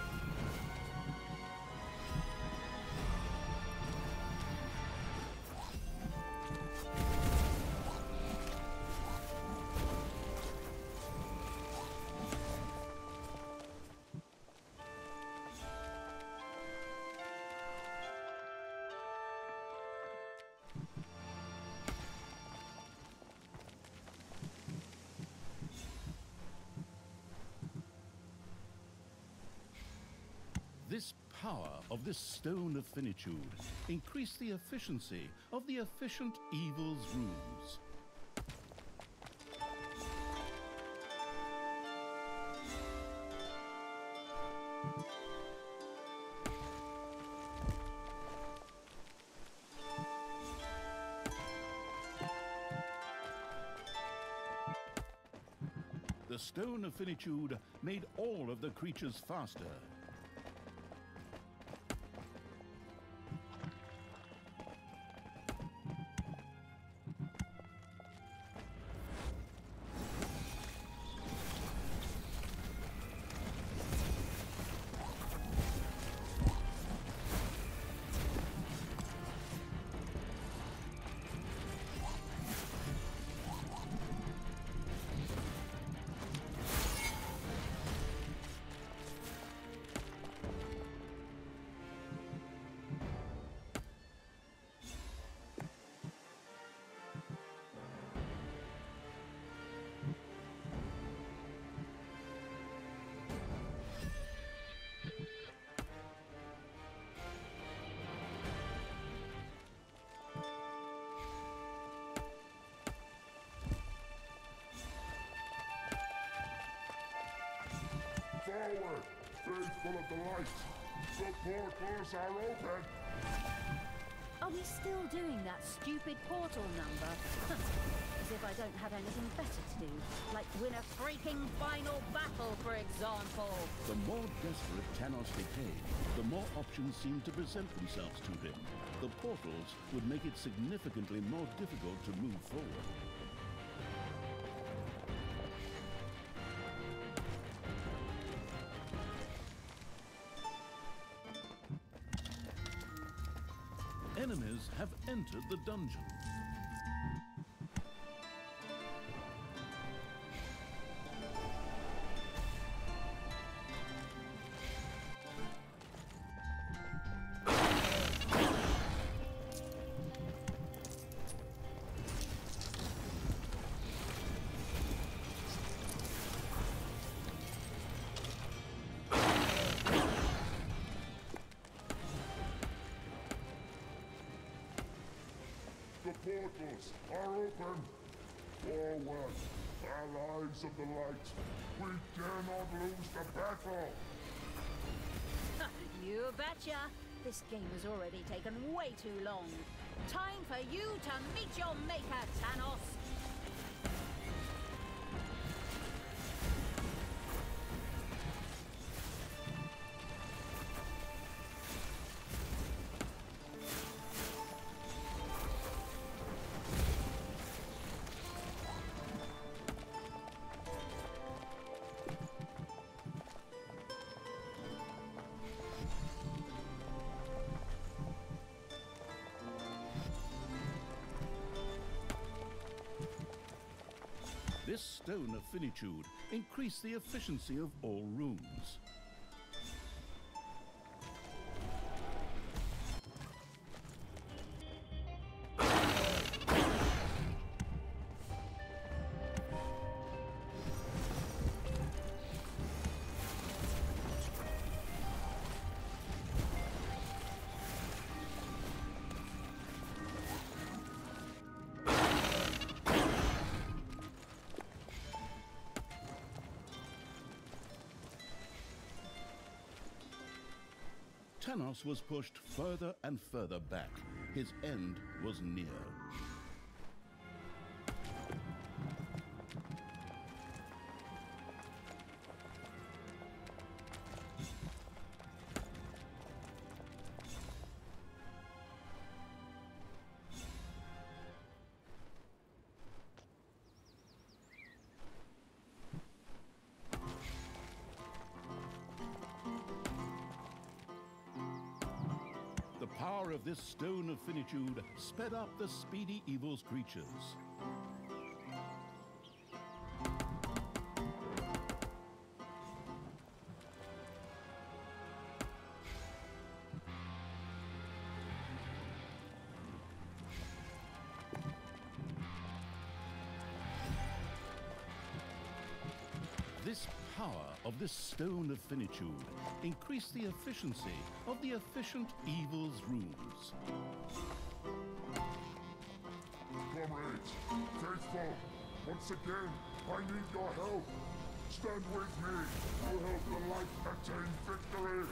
Of this Stone of Finitude increase the efficiency of the efficient evil's runes. The Stone of Finitude made all of the creatures faster. Portals are open. Are we still doing that stupid portal number? As if I don't have anything better to do. Like win a freaking final battle, for example. The more desperate Tanos became, the more options seemed to present themselves to him. The portals would make it significantly more difficult to move forward. Entered the dungeon. Portals are open. Forward, allies of the light. We dare not lose the battle. you betcha. This game has already taken way too long. Time for you to meet your maker, Tanos. Stone of finitude increased the efficiency of all rooms. Tanos was pushed further and further back. His end was near. Sped up the speedy evil's creatures. This power of this stone of finitude increased the efficiency of the efficient evil's rooms. Faithful, once again, I need your help. Stand with me to help the light attain victory.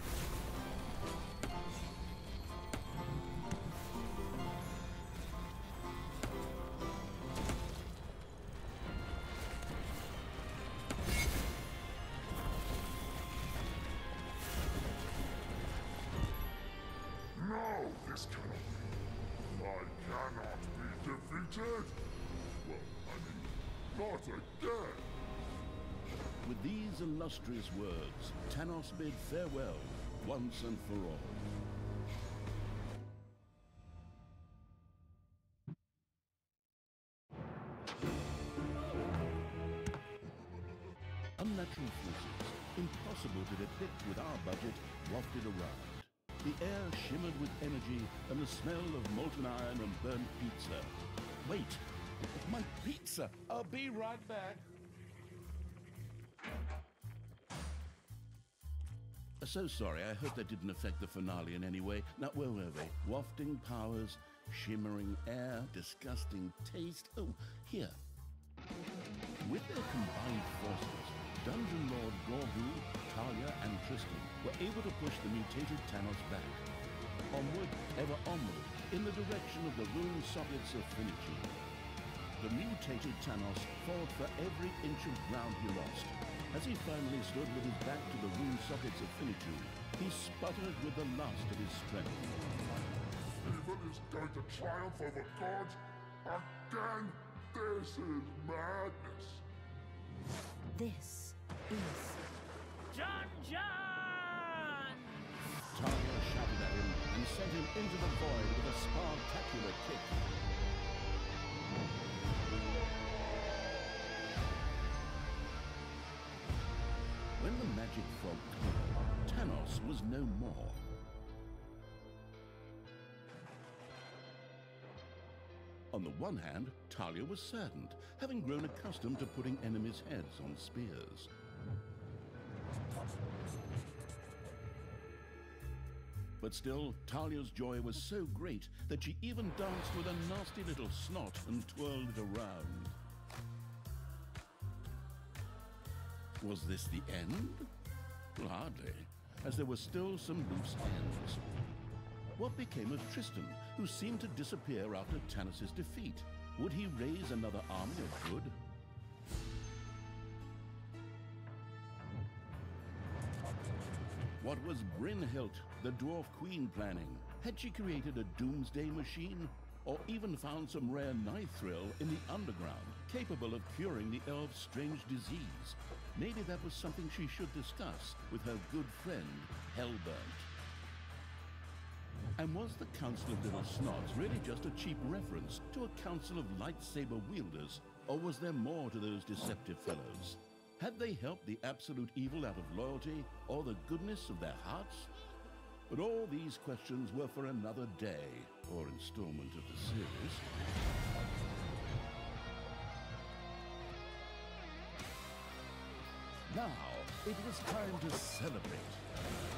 No, this cannot be. I cannot be defeated. Not again. With these illustrious words, Tanos bid farewell once and for all. Unnatural forces, impossible to depict with our budget, wafted around. The air shimmered with energy and the smell of molten iron and burnt pizza. Wait, my pizza! I'll be right back. So sorry, I hope that didn't affect the finale in any way. Now, where were they? Wafting powers, shimmering air, disgusting taste. Oh, here. With their combined forces, Dungeon Lord Gorgu, Thalya, and Tristan were able to push the mutated Tanos back. Onward, ever onward, in the direction of the rune sockets of finitude. The mutated Tanos fought for every inch of ground he lost. As he finally stood with his back to the rune sockets of finitude, he sputtered with the last of his strength. Evil is going to triumph over gods again. This is madness. This is John John! Thalya shouted at him and sent him into the void with a spectacular kick. Magic fog cleared, Tanos was no more. On the one hand, Thalya was saddened, having grown accustomed to putting enemies' heads on spears. But still, Thalya's joy was so great that she even danced with a nasty little snot and twirled it around. Was this the end? Hardly, as there were still some loose ends. What became of Tristan, who seemed to disappear after Tanos's defeat? Would he raise another army of good? What was Brynnhild, the dwarf queen, planning? Had she created a doomsday machine? Or even found some rare mithril in the underground, capable of curing the elves' strange disease? Maybe that was something she should discuss with her good friend, Hellburnt. And was the Council of Little Snots really just a cheap reference to a council of lightsaber wielders? Or was there more to those deceptive fellows? Had they helped the absolute evil out of loyalty or the goodness of their hearts? But all these questions were for another day or installment of the series. Now, it was time to celebrate.